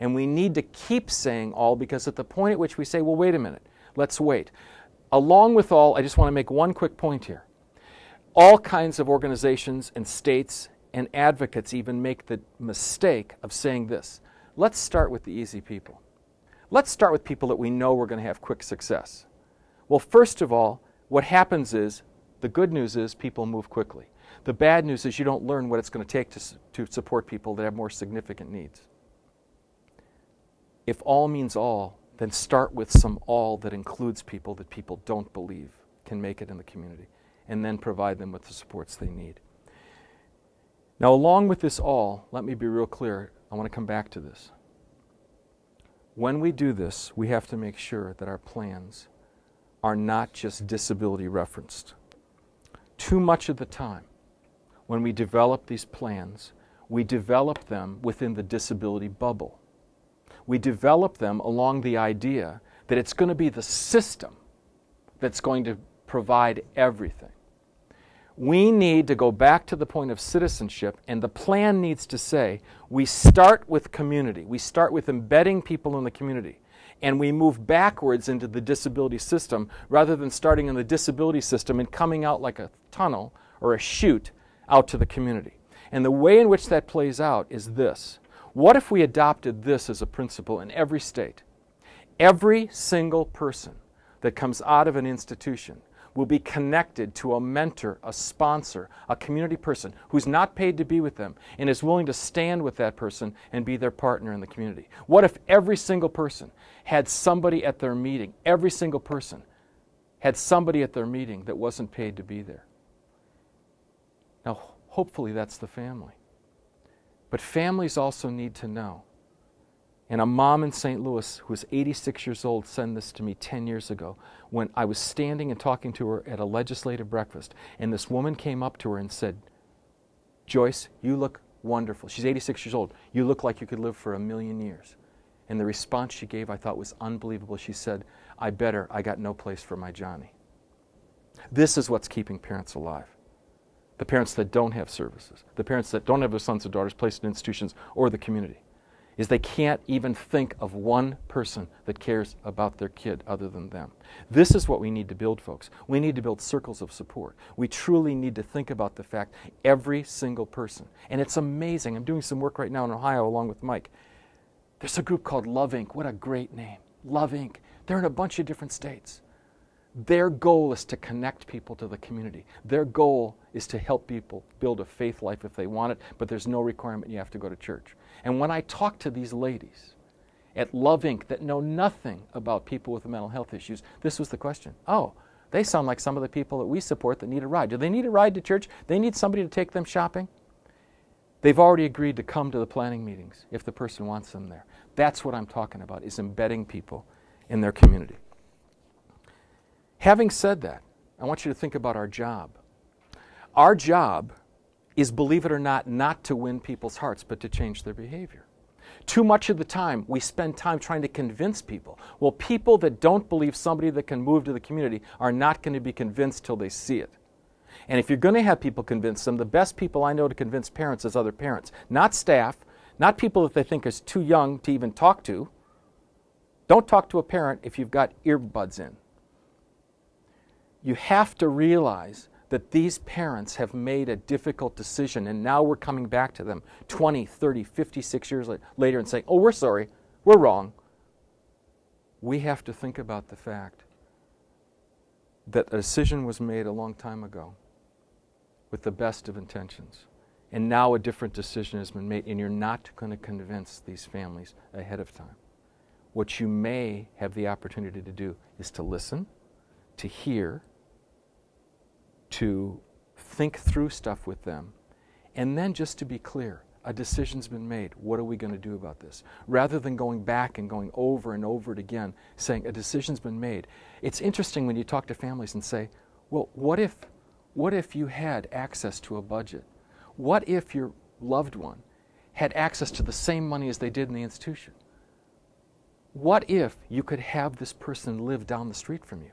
And we need to keep saying all because at the point at which we say, well, wait a minute, let's wait. Along with all, I just want to make one quick point here. All kinds of organizations and states and advocates even make the mistake of saying this. Let's start with the easy people. Let's start with people that we know we're going to have quick success. Well, first of all, what happens is the good news is people move quickly. The bad news is you don't learn what it's going to take to, to support people that have more significant needs. if all means all, then start with some all that includes people that people don't believe can make it in the community, and then provide them with the supports they need. Now, along with this all, let me be real clear. I want to come back to this. When we do this, we have to make sure that our plans are not just disability referenced. Too much of the time, when we develop these plans, we develop them within the disability bubble. We develop them along the idea that it's going to be the system that's going to provide everything. We need to go back to the point of citizenship, and the plan needs to say we start with community. We start with embedding people in the community, and we move backwards into the disability system rather than starting in the disability system and coming out like a tunnel or a chute out to the community. And the way in which that plays out is this What if we adopted this as a principle in every state? Every single person that comes out of an institution will be connected to a mentor, a sponsor, a community person who's not paid to be with them and is willing to stand with that person and be their partner in the community. What if every single person had somebody at their meeting, every single person had somebody at their meeting that wasn't paid to be there? Now, hopefully, that's the family. But families also need to know. And a mom in St. Louis who was 86 years old sent this to me 10 years ago when I was standing and talking to her at a legislative breakfast. And this woman came up to her and said, Joyce, you look wonderful. She's 86 years old. You look like you could live for a million years. And the response she gave I thought was unbelievable. She said, I better, I got no place for my Johnny. This is what's keeping parents alive the parents that don't have services, the parents that don't have their sons or daughters placed in institutions or the community, is they can't even think of one person that cares about their kid other than them. This is what we need to build, folks. We need to build circles of support. We truly need to think about the fact every single person. And it's amazing. I'm doing some work right now in Ohio along with Mike. There's a group called Love Inc. What a great name. Love Inc. They're in a bunch of different states. Their goal is to connect people to the community. Their goal is to help people build a faith life if they want it, but there's no requirement you have to go to church. And when I talk to these ladies at Love Inc. that know nothing about people with mental health issues, this was the question. Oh, they sound like some of the people that we support that need a ride. Do they need a ride to church? They need somebody to take them shopping? They've already agreed to come to the planning meetings if the person wants them there. That's what I'm talking about, is embedding people in their community. Having said that, I want you to think about our job. Our job is, believe it or not, not to win people's hearts, but to change their behavior. Too much of the time, we spend time trying to convince people. Well, people that don't believe somebody that can move to the community are not going to be convinced till they see it. And if you're going to have people convince them, the best people I know to convince parents is other parents, not staff, not people that they think is too young to even talk to. Don't talk to a parent if you've got earbuds in you have to realize that these parents have made a difficult decision and now we're coming back to them 20, 30, 56 years later and saying, oh, we're sorry, we're wrong. We have to think about the fact that a decision was made a long time ago with the best of intentions. And now a different decision has been made, and you're not going to convince these families ahead of time. What you may have the opportunity to do is to listen, to hear, to think through stuff with them. And then, just to be clear, a decision's been made. What are we going to do about this? Rather than going back and going over and over it again, saying a decision's been made. It's interesting when you talk to families and say, well, what if, what if you had access to a budget? What if your loved one had access to the same money as they did in the institution? What if you could have this person live down the street from you?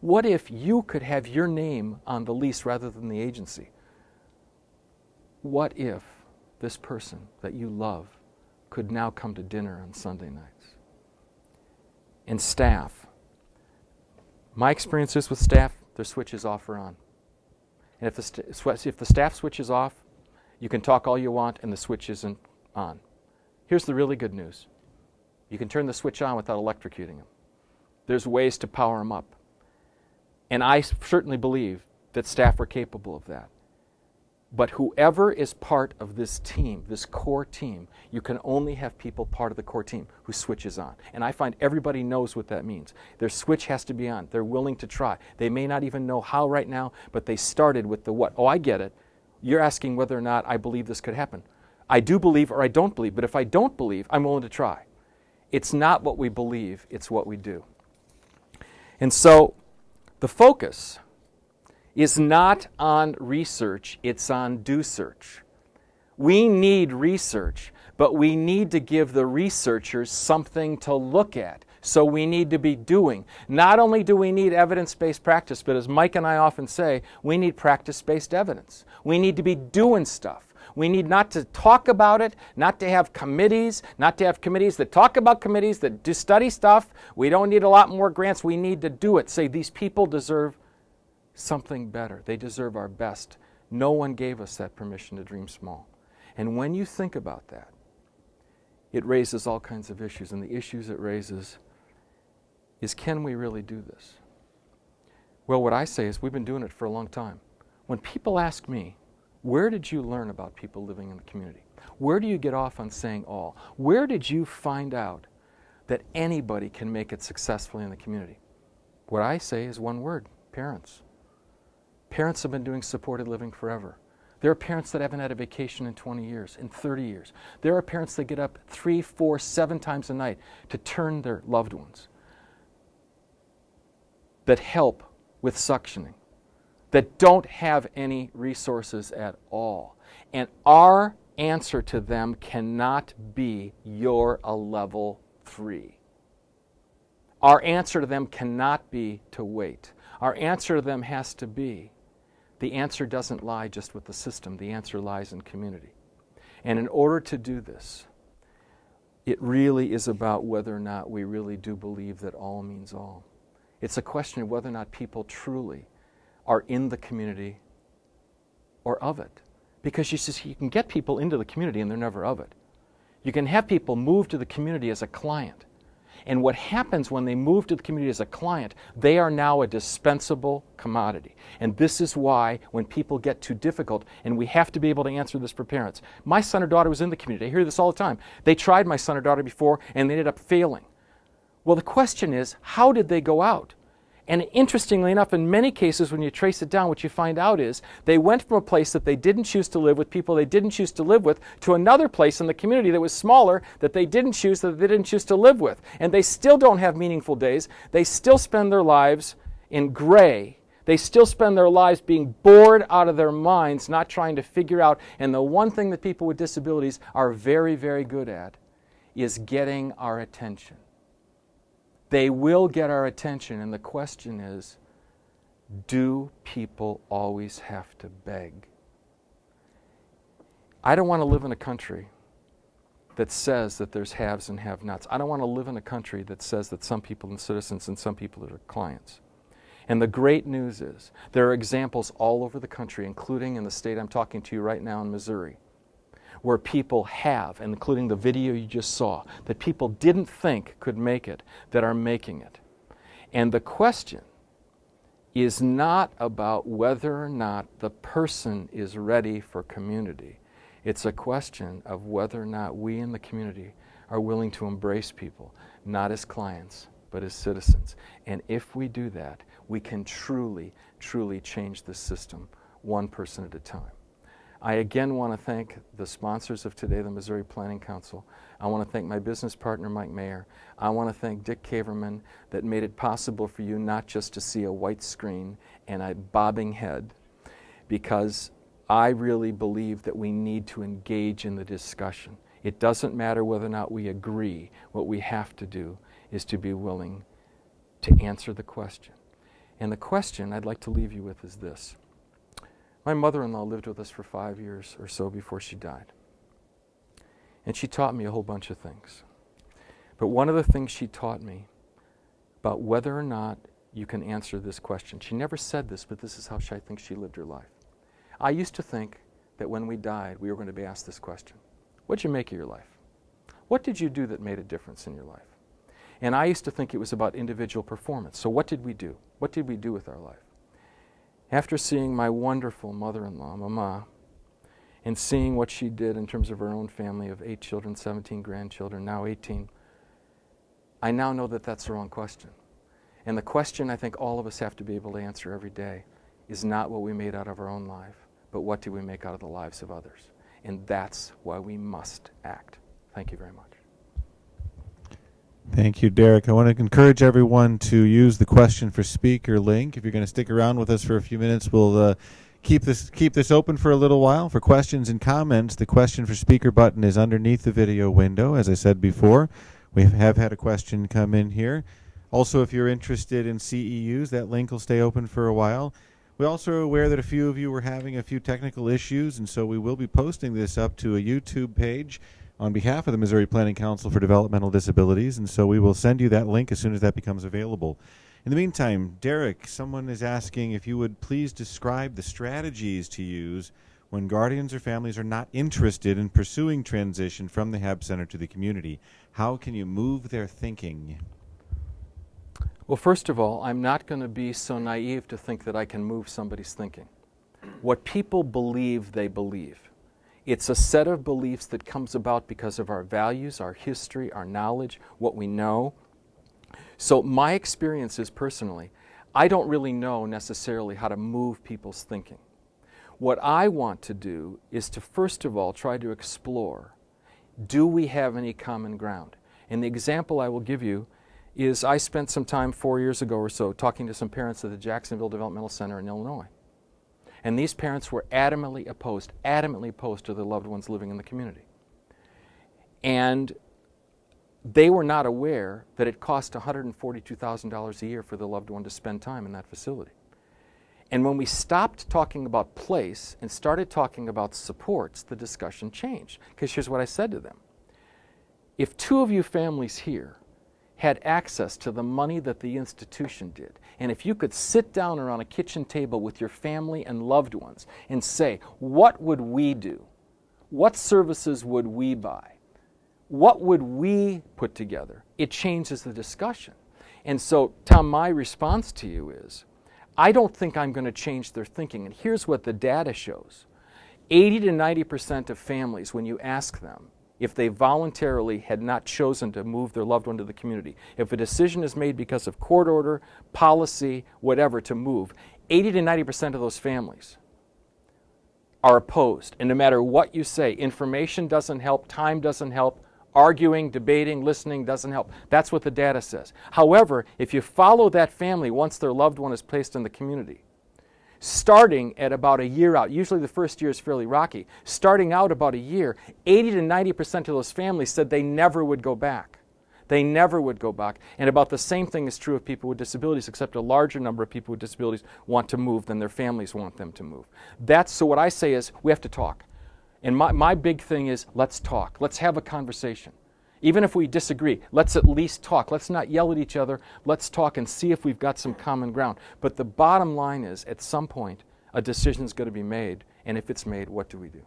What if you could have your name on the lease rather than the agency? What if this person that you love could now come to dinner on Sunday nights? And staff. My experience is with staff, their switch is off or on. And if the, st- if the staff switch is off, you can talk all you want and the switch isn't on. Here's the really good news you can turn the switch on without electrocuting them. There's ways to power them up. And I certainly believe that staff are capable of that. But whoever is part of this team, this core team, you can only have people part of the core team who switches on. And I find everybody knows what that means. Their switch has to be on. They're willing to try. They may not even know how right now, but they started with the what. Oh, I get it. You're asking whether or not I believe this could happen. I do believe or I don't believe, but if I don't believe, I'm willing to try. It's not what we believe, it's what we do. And so the focus is not on research, it's on do search. We need research, but we need to give the researchers something to look at. So we need to be doing. Not only do we need evidence based practice, but as Mike and I often say, we need practice based evidence. We need to be doing stuff. We need not to talk about it, not to have committees, not to have committees that talk about committees, that do study stuff. We don't need a lot more grants. We need to do it. Say, these people deserve something better. They deserve our best. No one gave us that permission to dream small. And when you think about that, it raises all kinds of issues. And the issues it raises is can we really do this? Well, what I say is we've been doing it for a long time. When people ask me, where did you learn about people living in the community? Where do you get off on saying all? Where did you find out that anybody can make it successfully in the community? What I say is one word parents. Parents have been doing supported living forever. There are parents that haven't had a vacation in 20 years, in 30 years. There are parents that get up three, four, seven times a night to turn their loved ones, that help with suctioning that don't have any resources at all. And our answer to them cannot be you're a level three. Our answer to them cannot be to wait. Our answer to them has to be the answer doesn't lie just with the system, the answer lies in community. And in order to do this, it really is about whether or not we really do believe that all means all. It's a question of whether or not people truly are in the community or of it. Because she says you can get people into the community and they're never of it. You can have people move to the community as a client. And what happens when they move to the community as a client, they are now a dispensable commodity. And this is why, when people get too difficult, and we have to be able to answer this for parents. My son or daughter was in the community. I hear this all the time. They tried my son or daughter before, and they ended up failing. Well, the question is, how did they go out? And interestingly enough, in many cases, when you trace it down, what you find out is they went from a place that they didn't choose to live with, people they didn't choose to live with, to another place in the community that was smaller that they didn't choose, that they didn't choose to live with. And they still don't have meaningful days. They still spend their lives in gray. They still spend their lives being bored out of their minds, not trying to figure out. And the one thing that people with disabilities are very, very good at is getting our attention. They will get our attention, and the question is do people always have to beg? I don't want to live in a country that says that there's haves and have nots. I don't want to live in a country that says that some people are citizens and some people are clients. And the great news is there are examples all over the country, including in the state I'm talking to you right now in Missouri, where people have, including the video you just saw, that people didn't think could make it, that are making it. And the question is not about whether or not the person is ready for community. It's a question of whether or not we in the community are willing to embrace people, not as clients, but as citizens. And if we do that, we can truly, truly change the system one person at a time. I again want to thank the sponsors of today, the Missouri Planning Council. I want to thank my business partner, Mike Mayer. I want to thank Dick Kaverman that made it possible for you not just to see a white screen and a bobbing head, because I really believe that we need to engage in the discussion. It doesn't matter whether or not we agree. What we have to do is to be willing to answer the question. And the question I'd like to leave you with is this. My mother in law lived with us for five years or so before she died. And she taught me a whole bunch of things. But one of the things she taught me about whether or not you can answer this question, she never said this, but this is how I think she lived her life. I used to think that when we died, we were going to be asked this question What'd you make of your life? What did you do that made a difference in your life? And I used to think it was about individual performance. So, what did we do? What did we do with our life? After seeing my wonderful mother in law, Mama, and seeing what she did in terms of her own family of eight children, 17 grandchildren, now 18, I now know that that's the wrong question. And the question I think all of us have to be able to answer every day is not what we made out of our own life, but what do we make out of the lives of others? And that's why we must act. Thank you very much. Thank you, Derrick. I want to encourage everyone to use the question for speaker link. If you're going to stick around with us for a few minutes, we'll uh, keep this keep this open for a little while for questions and comments. The question for speaker button is underneath the video window. As I said before, we have had a question come in here. Also, if you're interested in CEUs, that link will stay open for a while. We also are aware that a few of you were having a few technical issues, and so we will be posting this up to a YouTube page on behalf of the Missouri Planning Council for Developmental Disabilities, and so we will send you that link as soon as that becomes available. In the meantime, Derrick, someone is asking if you would please describe the strategies to use when guardians or families are not interested in pursuing transition from the HAB Center to the community. How can you move their thinking? Well, first of all, I'm not going to be so naive to think that I can move somebody's thinking. What people believe, they believe. It's a set of beliefs that comes about because of our values, our history, our knowledge, what we know. So, my experience is personally, I don't really know necessarily how to move people's thinking. What I want to do is to first of all try to explore do we have any common ground? And the example I will give you is I spent some time four years ago or so talking to some parents at the Jacksonville Developmental Center in Illinois. And these parents were adamantly opposed, adamantly opposed to their loved ones living in the community. And they were not aware that it cost $142,000 a year for the loved one to spend time in that facility. And when we stopped talking about place and started talking about supports, the discussion changed. Because here's what I said to them If two of you families here had access to the money that the institution did. And if you could sit down around a kitchen table with your family and loved ones and say, What would we do? What services would we buy? What would we put together? It changes the discussion. And so, Tom, my response to you is I don't think I'm going to change their thinking. And here's what the data shows 80 to 90% of families, when you ask them, if they voluntarily had not chosen to move their loved one to the community. If a decision is made because of court order, policy, whatever, to move, 80 to 90% of those families are opposed. And no matter what you say, information doesn't help, time doesn't help, arguing, debating, listening doesn't help. That's what the data says. However, if you follow that family once their loved one is placed in the community, starting at about a year out, usually the first year is fairly rocky, starting out about a year, 80 to 90% of those families said they never would go back. They never would go back. And about the same thing is true of people with disabilities, except a larger number of people with disabilities want to move than their families want them to move. That's so what I say is we have to talk. And my, my big thing is let's talk. Let's have a conversation. Even if we disagree, let's at least talk. Let's not yell at each other. Let's talk and see if we've got some common ground. But the bottom line is at some point, a decision is going to be made. And if it's made, what do we do?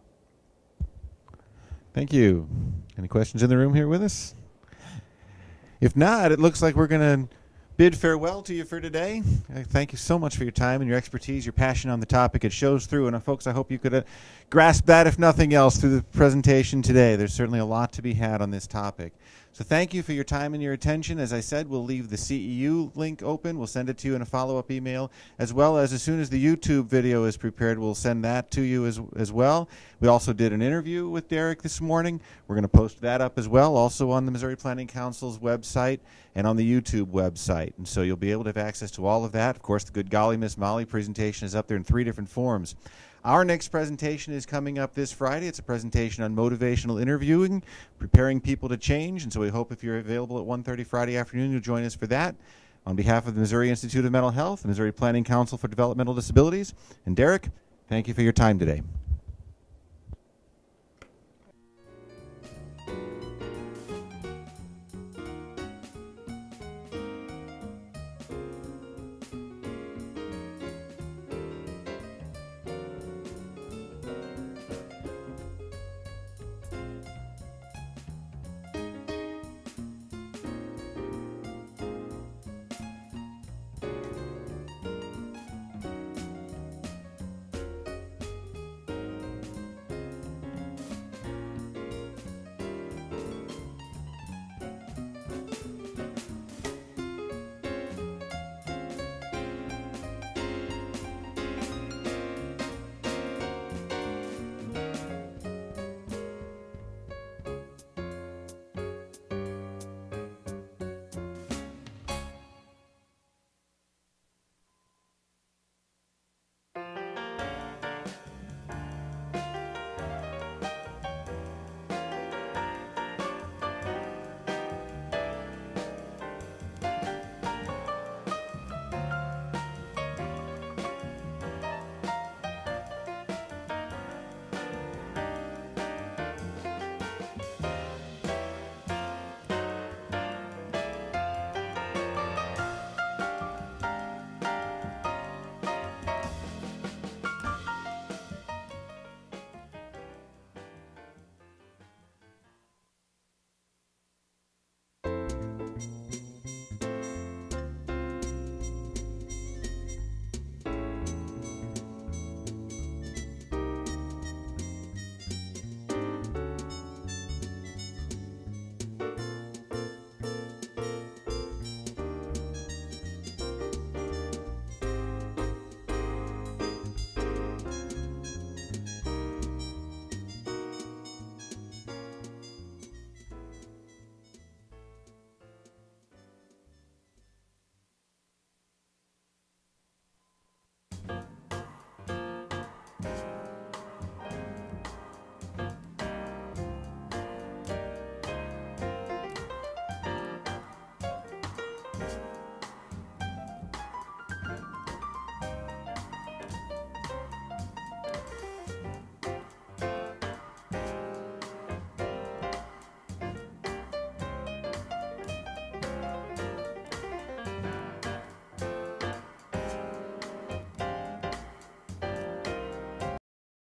Thank you. Any questions in the room here with us? If not, it looks like we're going to bid farewell to you for today. Thank you so much for your time and your expertise, your passion on the topic. It shows through. And uh, folks, I hope you could uh, grasp that, if nothing else, through the presentation today. There's certainly a lot to be had on this topic. So thank you for your time and your attention. As I said, we'll leave the CEU link open. We'll send it to you in a follow-up email, as well as as soon as the YouTube video is prepared, we'll send that to you as, as well. We also did an interview with Derrick this morning. We're going to post that up as well, also on the Missouri Planning Council's website and on the YouTube website. And so you'll be able to have access to all of that. Of course, the Good Golly Miss Molly presentation is up there in three different forms. Our next presentation is coming up this Friday. It's a presentation on motivational interviewing, preparing people to change. And so we hope if you're available at 1.30 Friday afternoon, you'll join us for that. On behalf of the Missouri Institute of Mental Health, the Missouri Planning Council for Developmental Disabilities, and Derrick, thank you for your time today.